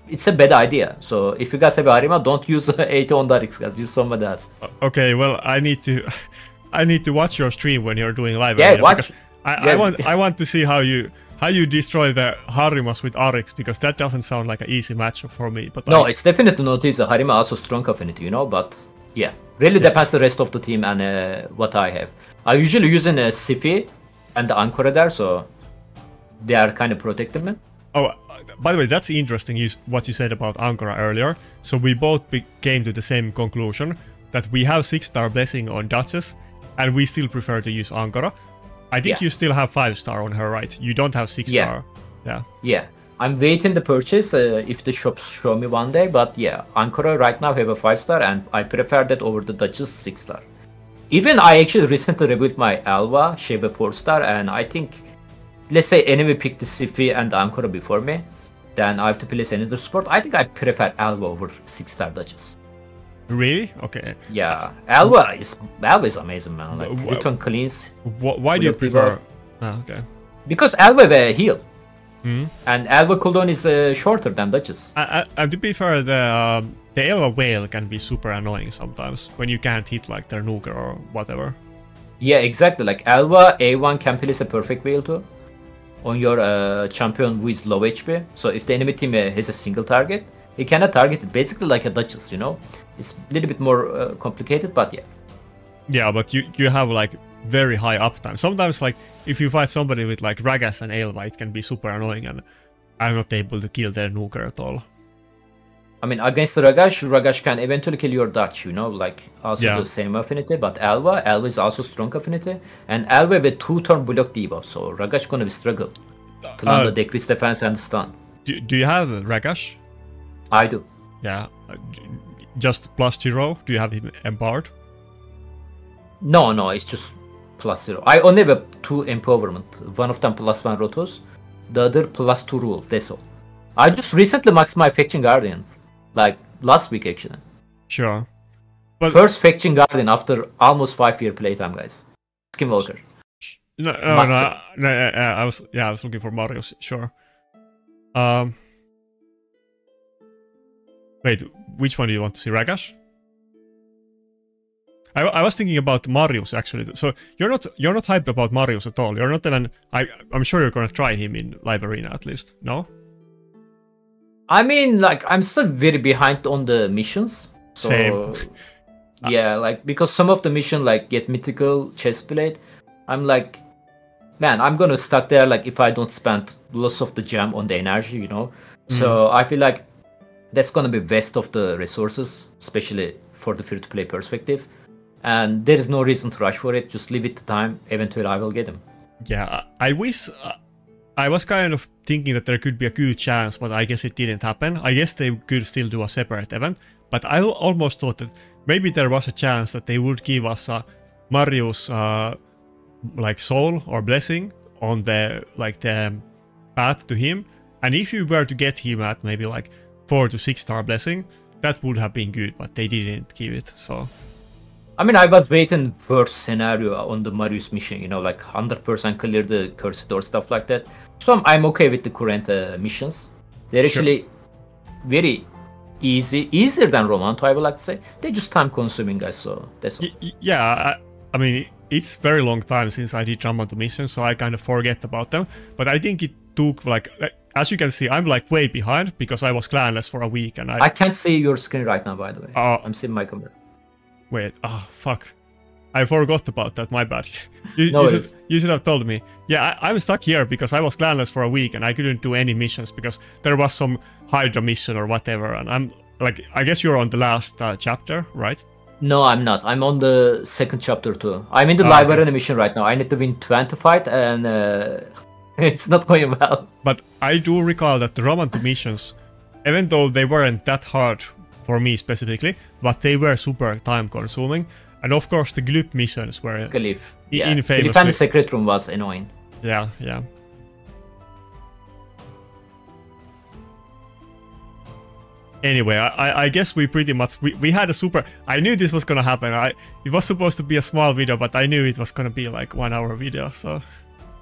it's a bad idea. So if you guys have Harima, don't use A2 on the Arix, guys. Use somebody else. Okay, well, I need to, I need to watch your stream when you're doing live. Yeah, arena, watch. I, I want, I want to see how you, how you destroy the Harimas with Arix because that doesn't sound like an easy matchup for me. But No, I, it's definitely not easy. Harima also strong affinity, you know, but yeah, really depends the rest of the team and uh, what I have. I usually using a Siphi and the there, so they are kind of protecting me. Oh, uh, by the way, that's interesting. You, what you said about Ankara earlier. So we both came to the same conclusion that we have six star blessing on Duchess, and we still prefer to use Ankara. I think Yeah. you still have five star on her, right? You don't have six Yeah. star. Yeah. Yeah, I'm waiting the purchase uh, if the shops show me one day, but yeah, Ankara right now have a 5 star and I prefer that over the Duchess 6 star. Even I actually recently rebuilt my Alva, she have a 4 star, and I think, let's say enemy picked the Siphi and Ankara before me, then I have to place another support. I think I prefer Alva over 6 star Duchess. Really? Okay. Yeah, Alva is Alva is amazing, man. Like wh- return cleans Wh- why do you prefer? Ah, okay. because Alva a heal, Hmm. and Alva cooldown is uh, shorter than Duchess. And, and- and to be fair, the um, the Elva whale can be super annoying sometimes when you can't hit like their nuker or whatever. Yeah, exactly. Like Alva A1 can place a perfect whale too on your uh, champion is low HP. So if the enemy team uh, has a single target, he cannot target it basically like a Duchess, you know? It's a little bit more uh, complicated, but yeah. Yeah, but you you have like very high uptime. Sometimes like if you fight somebody with like Ragash and Elva, it can be super annoying, and I'm not able to kill their nuker at all. I mean, against Ragash, Ragash can eventually kill your Dutch, you know, like also Yeah. the same affinity. But Alva, Alva is also strong affinity, and Alva with two turn block debuff, so Ragash gonna be struggle to land Uh, the decrease defense and stun. Do, do you have Ragash? I do. Yeah, uh, just plus zero. Do you have him empowered? No, no, it's just plus zero. I only have two empowerment. One of them plus one rotos, the other plus two rule. That's all. I just recently maxed my Faction Guardian, like last week actually. Sure. But First Faction Guardian after almost five year playtime, guys. Skinwalker. No, no, no, no, I was, yeah, I was looking for Marius. Sure. Um. Wait, which one do you want to see, Ragash? I, I was thinking about Marius actually. So you're not you're not hyped about Marius at all. You're not even. I I'm sure you're gonna try him in live arena at least. No. I mean, like I'm still very behind on the missions. So, Same. yeah, like because some of the mission like get mythical chest plate, I'm like, man, I'm gonna stuck there. Like if I don't spend lots of the gem on the energy, you know. So mm. I feel like that's gonna be waste of the resources, especially for the free to play perspective. And there is no reason to rush for it. Just leave it to time. Eventually, I will get them. Yeah, I I wish. Uh, I was kind of thinking that there could be a good chance, but I guess it didn't happen. I guess they could still do a separate event, but I almost thought that maybe there was a chance that they would give us a Marius uh, like soul or blessing on the like the path to him, and if you were to get him at maybe like four to six star blessing, that would have been good, but they didn't give it. So I mean, I was waiting worst scenario on the Marius mission, you know, like 100% clear the cursed or stuff like that. So I'm, okay with the current uh, missions. They're Sure. actually very easy, easier than Ramantu, I would like to say. They're just time consuming, guys, so that's all. Y- yeah, I, I mean, it's very long time since I did Ramantu missions, so I kind of forget about them. But I think it took like, as you can see, I'm like way behind because I was clanless for a week, and I, I can't see your screen right now, by the way. Oh. I'm seeing my camera. wait, oh fuck, I forgot about that. My bad. you, No you, should, you should have told me. Yeah, I, I'm stuck here because I was clanless for a week and I couldn't do any missions because there was some Hydra mission or whatever, and I'm like, I guess you're on the last uh, chapter, right? No, I'm not. I'm on the second chapter too. I'm in the Ah, live okay. mission right now. I need to win 20 fight and uh, it's not going well. But I do recall that the Roman missions, even though they weren't that hard for me specifically, but they were super time consuming. And of course, the Gloop missions were. Glyph. Yeah. Glyph infamously- and the secret room was annoying. Yeah, yeah. Anyway, I, I- I guess we pretty much we, we had a super. I knew this was gonna happen. I it was supposed to be a small video, but I knew it was gonna be like one hour video. So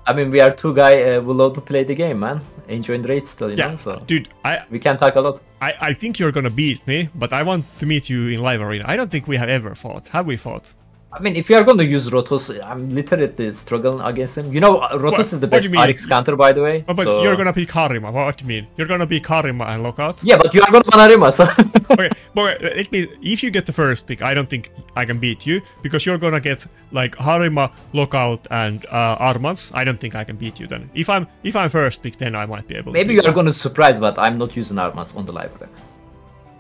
I mean, we are two guys uh, who love to play the game, man. Enjoying the raid still, you yeah, know. So dude, I, we can talk a lot. I I think you're gonna beat me, but I want to meet you in live arena. I don't think we have ever fought. Have we fought? I mean, if you are going to use Rotos, I'm literally struggling against him. You know, Rotos What- is the best? Arix counter, by the way. Oh, but so- you're gonna be Harima. What do you mean? You're gonna pick Harima and lockout? Yeah, but you are going to Manarima, so. okay, but let me. If you get the first pick, I don't think I can beat you because you're gonna get like Harima, Lockout, and uh, Armanz. I don't think I can beat you then. If I'm if I'm first pick, then I might be able. To. Maybe you are going to surprise, but I'm not using Armanz on the library.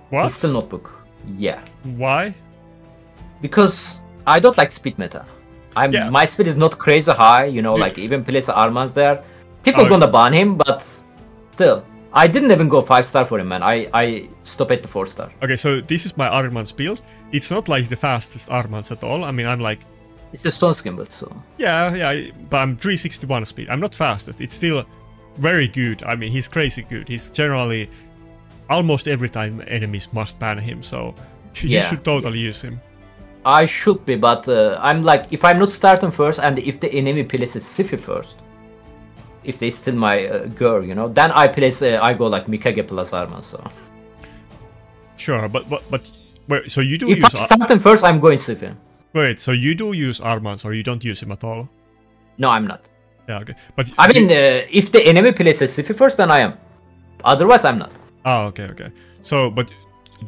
What? It's still notebook. Yeah. Why? Because I don't like speed meta. I'm Yeah. my speed is not crazy high, you know, Dude. like even place Armanz there. People Oh. gonna ban him, but still. I didn't even go five star for him, man. I I stop at the four star. Okay, so this is my Armanz build. It's not like the fastest Armanz at all. I mean, I'm like It's a stone skin build, so yeah, yeah, but I'm 361 speed. I'm not fastest. It's still very good. I mean, he's crazy good. He's generally almost every time enemies must ban him. So you Yeah. should totally use him. I should be, but uh, I'm like if I'm not starting first, and if the enemy places Siphi first, if they steal my uh, girl, you know, then I place uh, I go like Mikage plus Arman. So Sure, but but but wait. So you do if use I'm Ar- starting first, I'm going Siphi. wait. So you do use Armans, or you don't use him at all? No, I'm not. Yeah, okay. But I mean, uh, if the enemy places Siphi first, then I am. Otherwise, I'm not. oh, okay, okay. So, but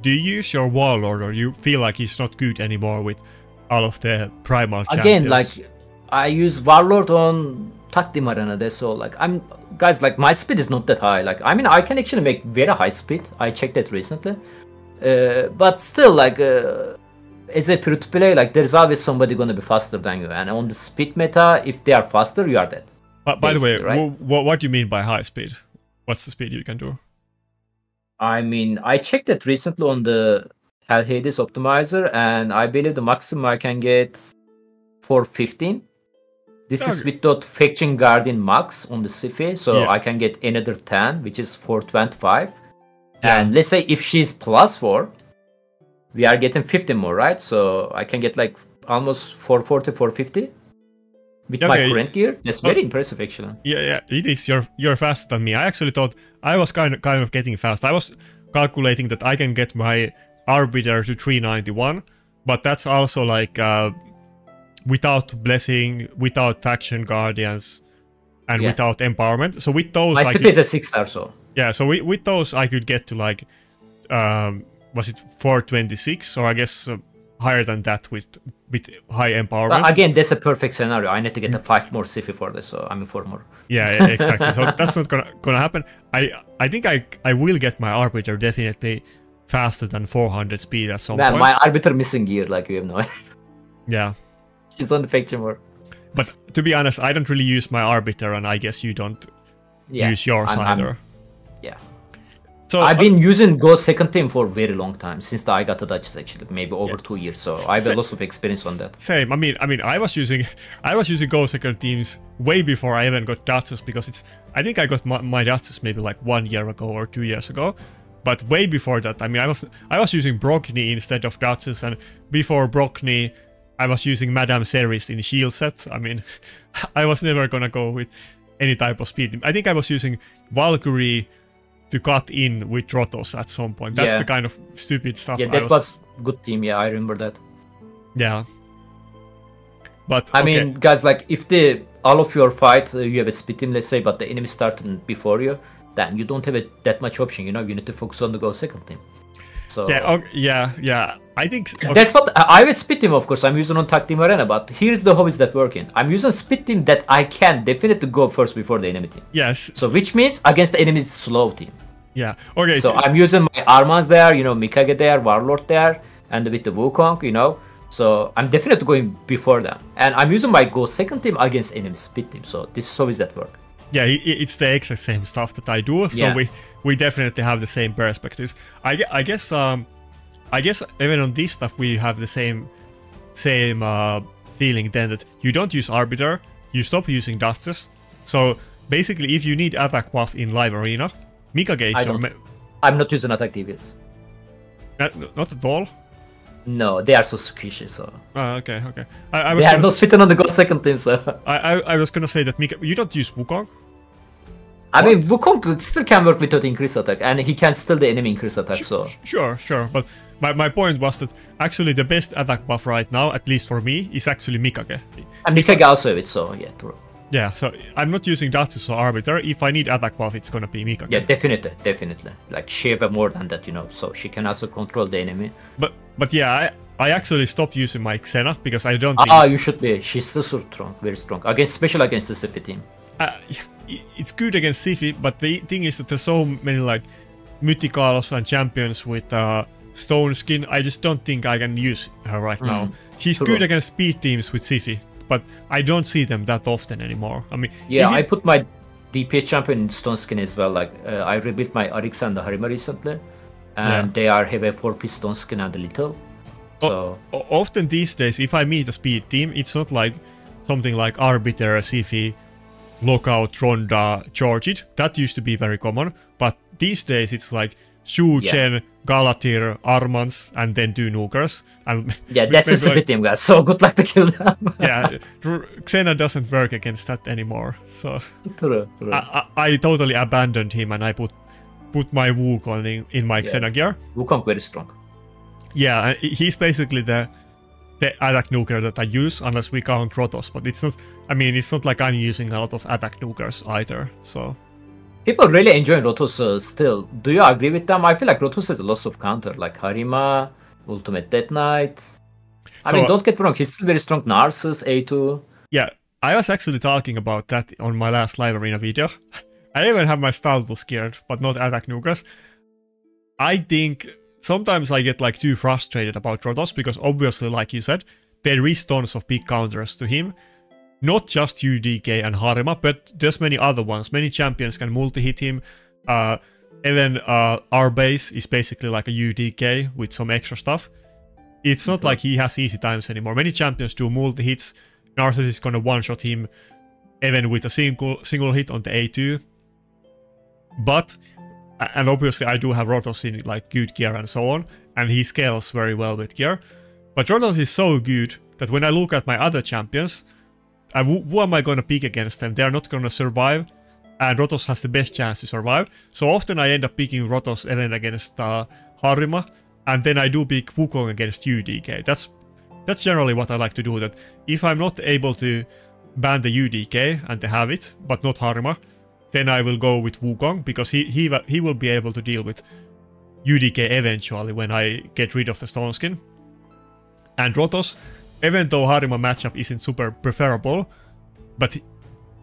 do you use your warlord, or you feel like he's not good anymore with all of the primal Again, champions? like I use Warlord on Tag Team Arena. That's all. Like I'm, guys. Like my speed is not that high. Like I mean, I can actually make very high speed. I checked that recently. Uh, but still, like uh, as a free to play, like there's always somebody gonna be faster than you. And on the speed meta, if they are faster, you are dead. But by the way, right? wh- what do you mean by high speed? What's the speed you can do? I mean, I checked it recently on the HellHades optimizer, and I believe the maximum I can get for 15. This is without faction guardian max on the Siphi, so Yeah. I can get another 10, which is 425. Yeah. And let's say if she's plus 4, we are getting 15 more, right? So I can get like almost 440, 450 with my Okay. current gear. That's very impressive, actually. Yeah, yeah, it is. You're you're faster than me. I actually thought I was kind of kind of getting fast. I was calculating that I can get my arbiter to 391, but that's also like uh, without blessing, without faction guardians, and Yeah. without empowerment. So with those, My I CP could, is a six star, so yeah. So with, with those, I could get to like, um, was it 426 or I guess uh, higher than that with with high empowerment. but again, that's a perfect scenario. I need to get a five more CP for this, so I'm four more. Yeah, yeah, exactly. so that's not gonna gonna happen. I I think I I will get my arbiter definitely faster than 400 speed at some Man, point. my arbiter missing gear, like you have no idea. Yeah, She's on the picture more. but to be honest, I don't really use my arbiter, and I guess you don't Yeah. use yours I'm- I'm- either. yeah. So I've uh, been using Go second team for a very long time since I got the Duchess actually, maybe over two years. So I have a lot of experience on that. Same. I mean, I mean, I was using, I was using Go second teams way before I even got Duchess because it's. I think I got my, my Duchess maybe like one year ago or two years ago, but way before that, I mean, I was I was using Brogni instead of Duchess, and before Brogni, I was using Madame Serris in Shield set. I mean, I was never gonna go with any type of speed. I think I was using Valkyrie to cut in with Rotos at some point. That's Yeah. the kind of stupid stuff. Yeah, I that was good team. Yeah, I remember that. yeah. But I okay. mean, guys, like if the all of your fight uh, you have a split team, let's say, but the enemy started before you, then you don't have a, that much option. You know, you need to focus on the go second team. So Yeah, okay, yeah, yeah. I think okay, That's what I I spit team, of course. I'm using on Tag Team Arena, but here's the how is that working. I'm using spit team that I can definitely go first before the enemy team. yes. So which means against the enemy's slow team. yeah. Okay. So I'm using my Armanz there, you know, Mikage there, Warlord there, and with the Wukong, you know. So I'm definitely going before them. And I'm using my go second team against enemy split team. So this is how is that work. yeah, it's the exact same stuff that I do. So Yeah. we we definitely have the same perspectives. I, I guess um, I guess even on this stuff we have the same same uh, feeling then that you don't use arbiter, you stop using duchess. So basically, if you need attack buff in live arena, Mikage is I don't, I'm not using attack DPS. not, not at all. No, they are so squishy, so Uh, okay, okay. I, I was they are not fitting on the go second team. So I, I, I was gonna say that Mika, you don't use Wukong. I mean, Wukong still can work without increased attack, and he can still the enemy increase attack. So Sure, sure. But my, my point was that actually the best attack buff right now, at least for me, is actually Mikage. and Mikage also have it. So yeah, true. Yeah, so I'm not using Duchess or Arbiter. If I need attack buff, it's gonna be Mikage. Yeah, definitely, definitely. Like she have more than that, you know. So she can also control the enemy. But but yeah, I, I actually stopped using my Xena because I don't think Ah, you should be. She's still so strong, very strong. Against, especially against the CP team. Uh, it's good against Siphi, but the thing is that there's so many like Mythicals and champions with uh, stone skin. I just don't think I can use her right now. She's True. good against speed teams with Siphi, but I don't see them that often anymore. I mean, Yeah, I it- put my DPS champion in stone skin as well. Like uh, I rebuilt my Arix and the Harima recently, and Yeah. they are have a four piece stone skin and a little. So O- often these days, if I meet a speed team, it's not like something like Arbiter, Siphi, Lockout, Ronda, George it. That used to be very common, but these days it's like Shu Yeah. Chen, Galathir, Armanz, and then two Nukers. And yeah, that's maybe CP like- team, guys. So good luck to kill them. yeah, Xena doesn't work against that anymore. So true, true. I, I, I totally abandoned him and I put put my Wukong in, in my Yeah. Xena gear. Wukong very strong. Yeah, he's basically the the attack nuker that I use, unless we count Rotos. But it's not. I mean, it's not like I'm using a lot of attack nukers either. So People really enjoy Rotos uh, still. Do you agree with them? I feel like Rotos has a lot of counter, like Harima, Ultimate Death Knight. I So- mean, don't get me wrong, he's still very strong. Narcissus, A2. yeah, I was actually talking about that on my last live arena video. I even have my Staltus geared, but not attack nukers. I think sometimes I get like too frustrated about Rotos because obviously, like you said, there is tons of big counters to him. Not just UDK and Harima, but there's many other ones. Many champions can multi-hit him. Uh, then uh, our base is basically like a UDK with some extra stuff. It's not like he has easy times anymore. Many champions do multi-hits. Narcissus is gonna one-shot him even with a single single hit on the A2. But and obviously I do have Rotos in like good gear and so on, and he scales very well with gear. But Rotos is so good that when I look at my other champions, who, who am I gonna pick against them? They're not gonna survive, and Rotos has the best chance to survive. So often I end up picking Rotos even against uh, Harima, and then I do pick Wukong against UDK. That's that's generally what I like to do. That if I'm not able to ban the UDK and to have it, but not Harima, then I will go with Wukong because he he he will be able to deal with UDK eventually when I get rid of the Stone Skin. And Rotos, even though Harima matchup isn't super preferable, but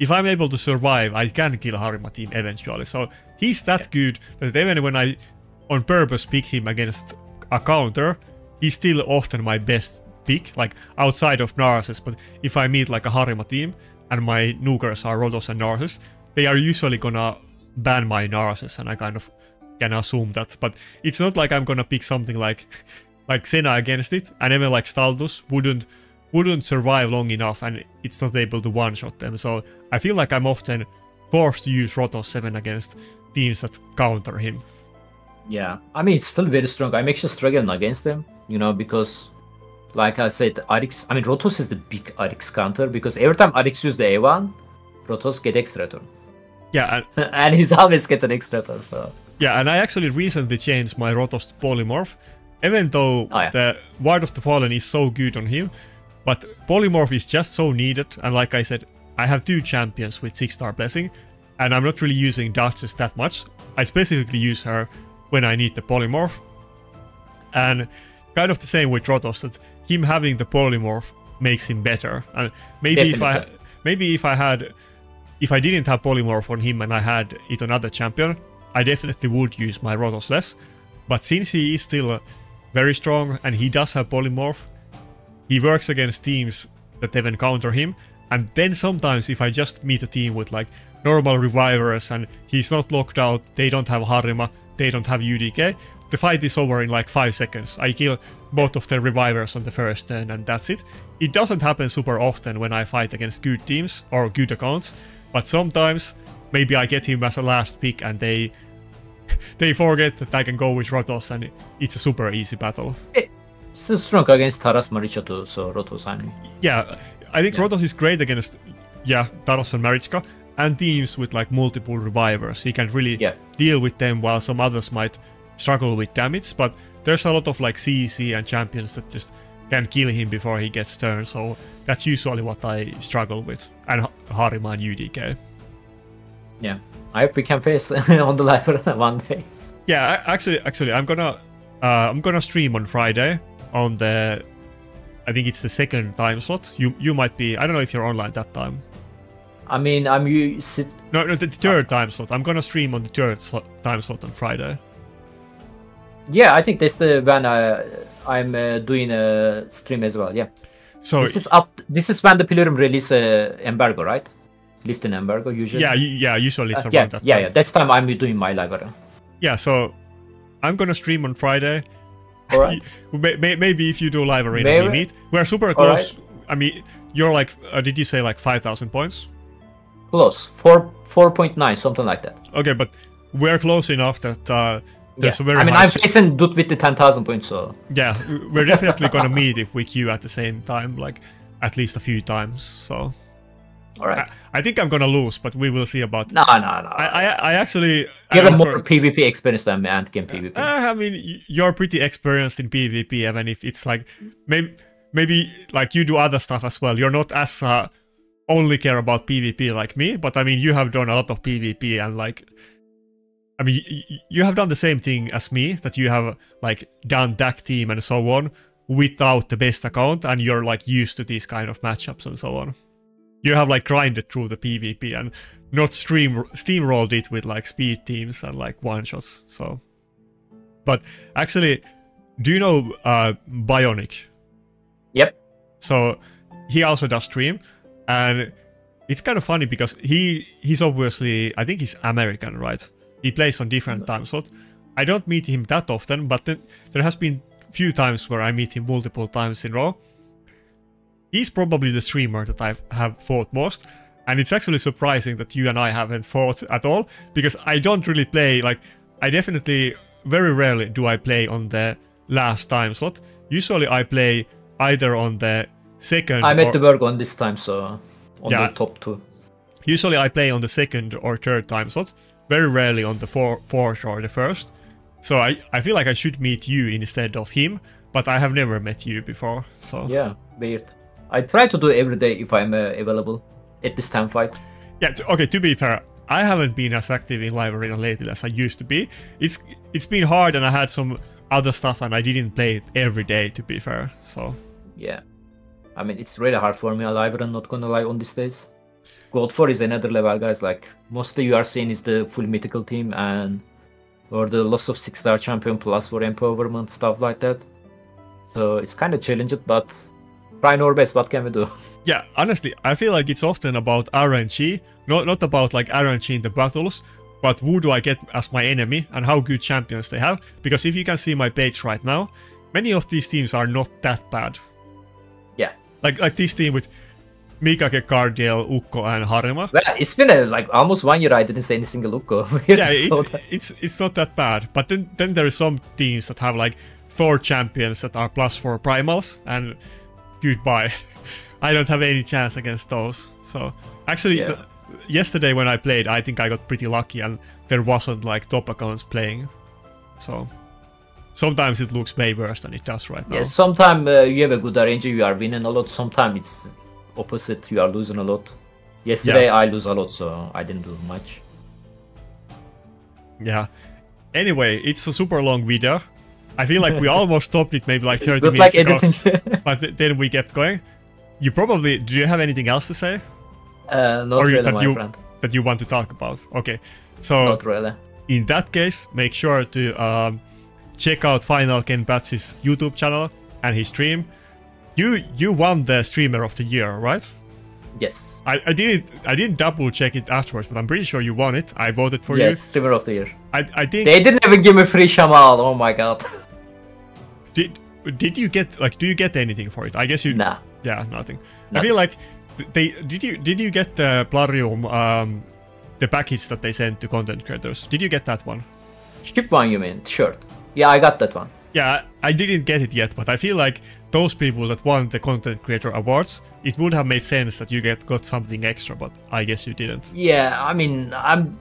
if I'm able to survive, I can kill Harima team eventually. So he's that yeah. good that even when I on purpose pick him against a counter, he's still often my best pick, like outside of Narses. But if I meet like a Harima team and my nukers are Rotos and Narses, they are usually gonna ban my Narses and I kind of can assume that. But it's not like I'm gonna pick something like like Senna against it, and even like Staltus wouldn't wouldn't survive long enough and it's not able to one-shot them. So I feel like I'm often forced to use Rotos 7 against teams that counter him. Yeah, I mean, it's still very strong. I'm actually struggling against them, you know, because, like I said, Arix, I mean, Rotos is the big Arix counter because every time Arix uses the A1, Rotos get extra turn. Yeah, and, and he's always get an extra turn, so. Yeah, and I actually recently changed my Rotos to Polymorph, even though oh, yeah. the Ward of the Fallen is so good on him, but Polymorph is just so needed, and like I said, I have two champions with 6-star Blessing, and I'm not really using Duchess that much. I specifically use her when I need the Polymorph. And kind of the same with Rotos, that him having the Polymorph makes him better. And maybe Definitely. if I maybe if I had if I didn't have Polymorph on him and I had it on other champion, I definitely would use my Rotos less. But since he is still uh, very strong and he does have Polymorph, he works against teams that even counter him. And then sometimes if I just meet a team with like normal revivers and he's not locked out, they don't have Harima, they don't have UDK, the fight is over in like 5 seconds. I kill both of the revivers on the first turn and that's it. It doesn't happen super often when I fight against good teams or good accounts, but sometimes maybe I get him as a last pick and they they forget that I can go with Rotos and it's a super easy battle. Eh, it's strong against Taras Marichka too, so Rotos I mean. Yeah, I think yeah. Rotos is great against yeah, Taras and Marichka and teams with like multiple revivers. He can really yeah. deal with them while some others might struggle with damage, but there's a lot of like CEC and champions that just can kill him before he gets turned, so that's usually what I struggle with. And Harima and UDK. Yeah. I hope we can face on the live one day. Yeah, actually, actually, I'm gonna, uh, I'm gonna stream on Friday on the, I think it's the second time slot. You, you might be. I don't know if you're online that time. I mean, I'm you sit. No, no, the third uh, time slot. I'm gonna stream on the third time slot on Friday. Yeah, I think that's the when I, I'm uh, doing a stream as well. Yeah. So this is up. This is when the Plarium release uh, embargo, right? lift an embargo usually. Yeah, yeah, usually it's uh, around yeah, that Yeah, time. yeah, that's time I'm doing my live. Yeah, so I'm gonna stream on Friday. Alright. maybe if you do live arena, maybe. we meet. We're super close. Right. I mean, you're like, uh, did you say like 5,000 points? Close. 4, 4.9, something like that. Okay, but we're close enough that uh, there's yeah. a very I mean, I'm facing Dude with the 10,000 points, so... Yeah, we're definitely gonna meet if we queue at the same time, like, at least a few times, so... All right. I, I, think I'm gonna lose, but we will see about. No, no, no. I, I, I actually. You have more PvP experience than me and game PvP. Uh, I mean, you're pretty experienced in PvP, even if it's like maybe maybe like you do other stuff as well. You're not as uh, only care about PvP like me, but I mean, you have done a lot of PvP and like. I mean, you have done the same thing as me, that you have like done Tag Team and so on without the best account, and you're like used to these kind of matchups and so on you have like grinded through the PvP and not stream steamrolled it with like speed teams and like one shots. So, but actually, do you know uh, Bionic? Yep. So he also does stream, and it's kind of funny because he he's obviously I think he's American, right? He plays on different mm-hmm. time slot. I don't meet him that often, but then there has been few times where I meet him multiple times in a row he's probably the streamer that I have fought most. And it's actually surprising that you and I haven't fought at all, because I don't really play, like, I definitely, very rarely do I play on the last time slot. Usually I play either on the second I'm at the work on this time, so on yeah, the top two. Usually I play on the second or third time slot, very rarely on the four, fourth or the first. So I, I feel like I should meet you instead of him, but I have never met you before. So Yeah, weird. I try to do every day if I'm uh, available at this time fight. Yeah, okay, to be fair, I haven't been as active in Live Arena lately as I used to be. It's it's been hard and I had some other stuff and I didn't play it every day to be fair. So Yeah. I mean, it's really hard for me alive, I'm not gonna lie on these days. Gold 4 is another level, guys. Like, mostly you are seeing is the full mythical team and or the loss of 6 star champion plus for empowerment, stuff like that. So it's kind of challenging, but trying our best. What can we do? yeah, honestly, I feel like it's often about RNG, not not about like RNG in the battles, but who do I get as my enemy and how good champions they have. Because if you can see my page right now, many of these teams are not that bad. Yeah. Like like this team with Mikage, Cardiel, Ukko, and Harima. Well, it's been a, like almost one year I didn't say any single Ukko. yeah, it's, it's it's not that bad. But then then there are some teams that have like four champions that are plus four primals, and goodbye. I don't have any chance against those. So actually, Yeah. yesterday when I played, I think I got pretty lucky, and there wasn't like top accounts playing. So sometimes it looks way worse than it does right now. Yeah, sometimes uh, you have a good RNG, you are winning a lot. Sometimes it's opposite, you are losing a lot. Yesterday Yeah. I lose a lot, so I didn't do much. Yeah. Anyway, it's a super long video. I feel like we almost stopped it maybe like 30 minutes like ago. but th- then we kept going. You probably do you have anything else to say uh, not Or you- really, that my you- friend. that you want to talk about? Okay, so Not really. in that case, make sure to um, check out Final Kenpachi's YouTube channel and his stream. You you won the streamer of the year, right? Yes. I, I didn't I didn't double check it afterwards, but I'm pretty sure you won it. I voted for you. yes, streamer of the year. I I think They didn't even give me free Shamael. Oh my god. did did you get like do you get anything for it? I guess you nah. Yeah, nothing. I feel like they did you did you get the Plarium um the package that they sent to content creators? Did you get that one? Ship one, you mean? Shirt. Yeah, I got that one. Yeah, I didn't get it yet, but I feel like those people that won the content creator awards, it would have made sense that you get got something extra, but I guess you didn't. Yeah, I mean, I'm.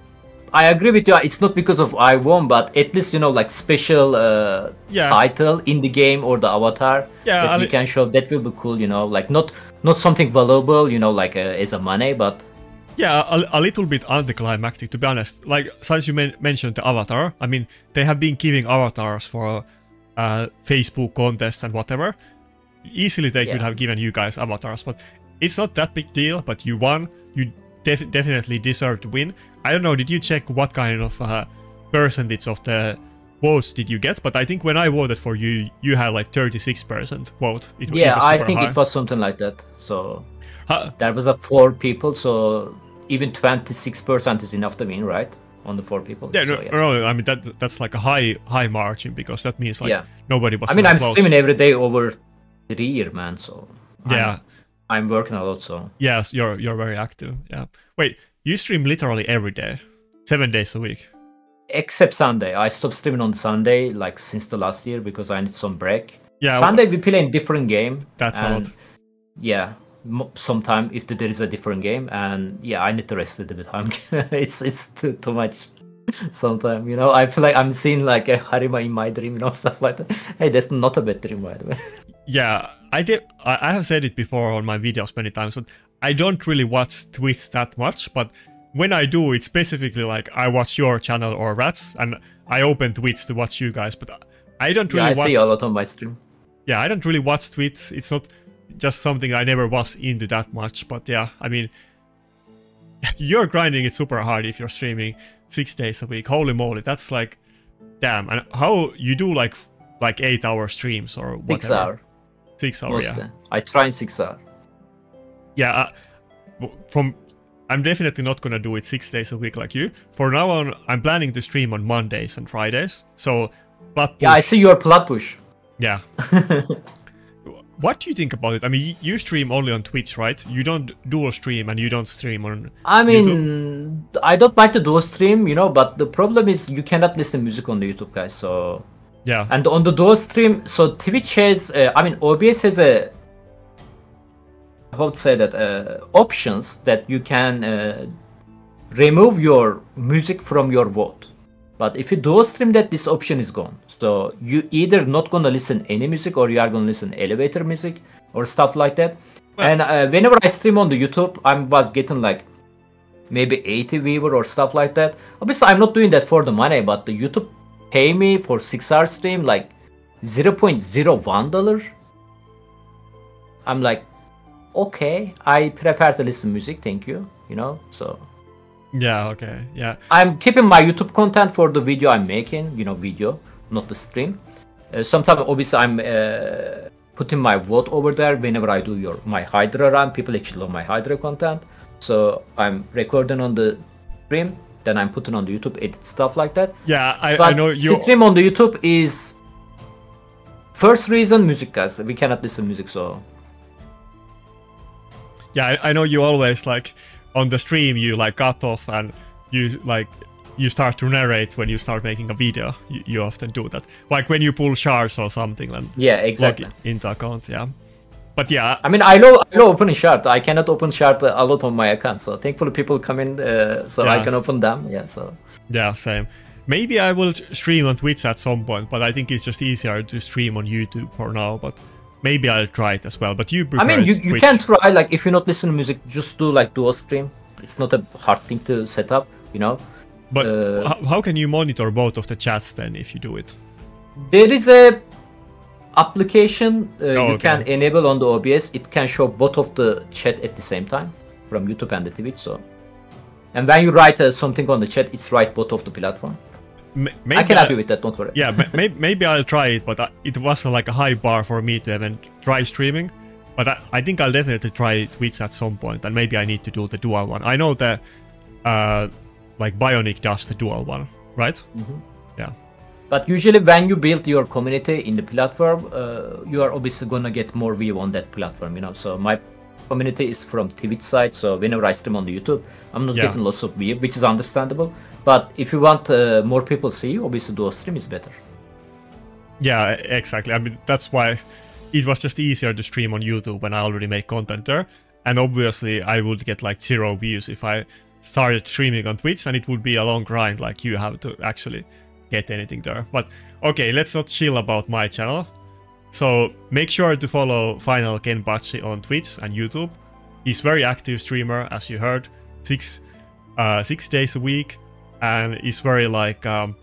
I agree with you. It's not because of I won, but at least you know, like special uh, Yeah. title in the game or the avatar Yeah, that I we li- can show. That will be cool. You know, like not not something valuable. You know, like uh, as a money, but Yeah, a, a little bit anticlimactic to be honest. Like since you men- mentioned the avatar, I mean they have been giving avatars for uh, Facebook contests and whatever. Easily they could have given you guys avatars, but it's not that big deal. But you won. You def- definitely deserve to win. I don't know. Did you check what kind of uh, percentage of the votes did you get? But I think when I voted for you, you had like 36% vote. It, it yeah, was I think high. it was something like that. So Huh, there was a four people, so even twenty six percent is enough to win, right? On the four people. Yeah, so, no, no, I mean that that's like a high high margin because that means like Yeah. nobody was. I mean, I'm close. streaming every day over three year, man. So I'm- Yeah, I'm, working a lot. So yes, you're you're very active. Yeah. Wait, you stream literally every day, seven days a week. except Sunday, I stopped streaming on Sunday like since the last year because I need some break. Yeah, Sunday we play a different game. That's a and lot. Yeah, m- sometime if there is a different game, and yeah, I need to rest a little bit. I'm, it's it's too, too much. Sometimes you know, I feel like I'm seeing like a Harima in my dream, you know, stuff like that. Hey, that's not a bad dream, by the way. Yeah, I did. I, I have said it before on my videos many times, but I don't really watch Twitch that much. But when I do, it's specifically like I watch your channel or Rats, and I open Twitch to watch you guys. But I don't Yeah, really I watch. see a lot on my stream. yeah, I don't really watch tweets. It's not just something I never was into that much. But yeah, I mean, you're grinding it super hard if you're streaming six days a week. Holy moly, that's like, damn. And how you do like like eight hour streams or whatever? Six hour Six hour, mostly. yeah. I try in six hour. Yeah. Uh, from I'm definitely not gonna do it six days a week like you. For now on, I'm planning to stream on Mondays and Fridays. So, but Yeah, I see your plot push. Yeah. what do you think about it? I mean, you stream only on Twitch, right? You don't dual stream and you don't stream on. I mean, I don't mind to do a stream, you know, but the problem is you cannot listen music on the YouTube, guys. So Yeah. and on the dual stream, so Twitch has, uh, I mean, OBS has a how to say that uh, options that you can uh, remove your music from your vote. But if you dual stream that, this option is gone. So you either not gonna listen any music or you are gonna listen elevator music or stuff like that. Well- and uh, whenever I stream on the YouTube, I was getting like maybe 80 viewer or stuff like that. Obviously, I'm not doing that for the money, but the YouTube pay me for six hour stream like 0.01 dollar. I'm like, okay, I prefer to listen music. Thank you. You know, so Yeah, okay, yeah. I'm keeping my YouTube content for the video I'm making, you know, video, not the stream. Uh, sometimes, obviously, I'm uh, putting my vote over there whenever I do your my Hydra run. People actually love my Hydra content, so I'm recording on the stream, then I'm putting on the YouTube, edit stuff like that. Yeah, I, But I know you. stream on the YouTube is first reason music, guys. We cannot listen music, so Yeah, I, I know you always like on the stream you like cut off and you like you start to narrate when you start making a video. You, you often do that, like when you pull shards or something and yeah, exactly. into account. Yeah, but yeah, I mean, I know I know opening shard. I cannot open shard a lot on my account, so thankfully people come in, uh, so I can open them. Yeah, so yeah, same. Maybe I will stream on Twitch at some point, but I think it's just easier to stream on YouTube for now. But maybe I'll try it as well. But you prefer I mean, you, you Twitch. can try like if you're not listening to music, just do like dual stream. It's not a hard thing to set up, you know. But uh, how, how can you monitor both of the chats then if you do it? There is a application uh, Oh, you okay. can enable on the OBS. It can show both of the chat at the same time from YouTube and the Twitch. So, and when you write uh, something on the chat, it's right both of the platform. M- maybe I can help you with that. Don't worry. yeah, ma- may- maybe I'll try it, but uh, it was uh, like a high bar for me to even try streaming. But I, I think I'll definitely try Twitch at some point, and maybe I need to do the dual one. I know that, uh, like Bionic does the dual one, right? Mm-hmm. But usually, when you build your community in the platform, uh, you are obviously gonna get more view on that platform. You know, so my community is from Twitch side. So whenever I stream on the YouTube, I'm not Yeah. getting lots of view, which is understandable. But if you want uh, more people see you, obviously dual stream is better. Yeah, exactly. I mean, that's why it was just easier to stream on YouTube when I already make content there. And obviously, I would get like zero views if I started streaming on Twitch, and it would be a long grind. Like you have to actually get anything there. But okay, let's not chill about my channel. So make sure to follow Final Kenpachi on Twitch and YouTube. He's very active streamer, as you heard, six uh, six days a week, and he's very like um,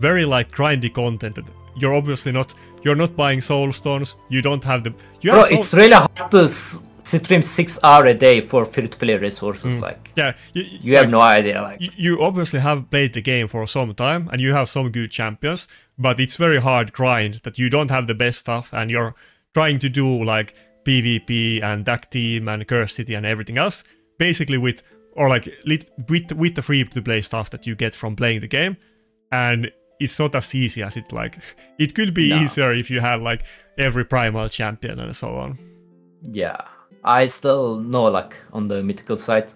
very like grindy content. That you're obviously not you're not buying soul stones. You don't have the you Bro, it's really hard to stream six hour a day for free to play resources. Mm. Like yeah. You, you have no idea. Like you- obviously have played the game for some time and you have some good champions, but it's very hard grind that you don't have the best stuff and you're trying to do like PvP and Tag Team and Cursed City and everything else, basically with or like with with the free to play stuff that you get from playing the game, and it's not as easy as it's like. It could be No. easier if you had like every primal champion and so on. yeah, I still know like on the mythical side.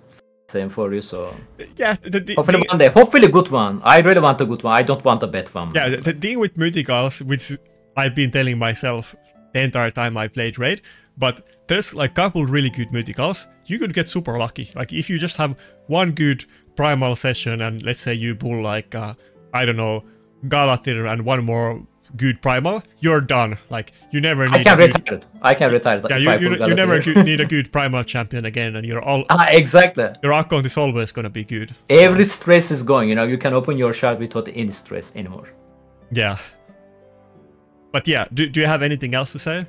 Same for you. So Yeah, the, the, hopefully the- one day, hopefully good one. I really want a good one. I don't want a bad one. Yeah, the, thing with Mythicals, which I've been telling myself the entire time I played Raid, but there's like couple really good Mythicals. You could get super lucky. Like if you just have one good primal session and let's say you pull like uh, I don't know Galathir and one more good primal, you're done. Like you never need. I can a good, retire it. I can retire it. Yeah, you, you, you never need a good primal champion again, and you're all Ah, exactly. your account is always gonna be good. Every stress is going. You know, you can open your shard without any stress anymore. Yeah. But yeah, do, do you have anything else to say?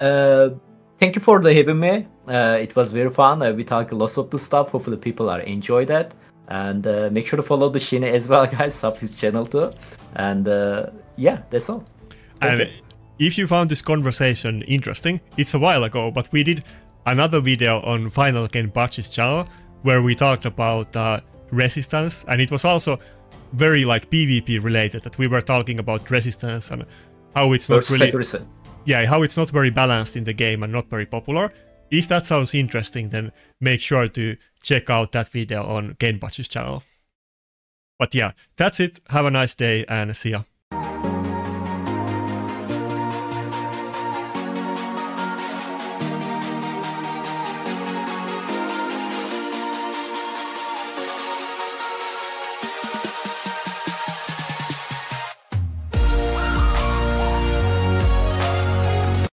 Uh, thank you for the having me. Uh, it was very fun. Uh, we talked lots of the stuff. Hopefully, people are enjoy that. And uh, make sure to follow the Shini as well, guys. Sub his channel too. And uh, yeah, that's all. Thank And you. if you found this conversation interesting, it's a while ago, but we did another video on Final Kenpachi's channel where we talked about uh, resistance, and it was also very like PvP related. That we were talking about resistance and how it's not really yeah how it's not very balanced in the game and not very popular. If that sounds interesting, then make sure to check out that video on Game Kenpachi's channel. But yeah, that's it. Have a nice day and see ya.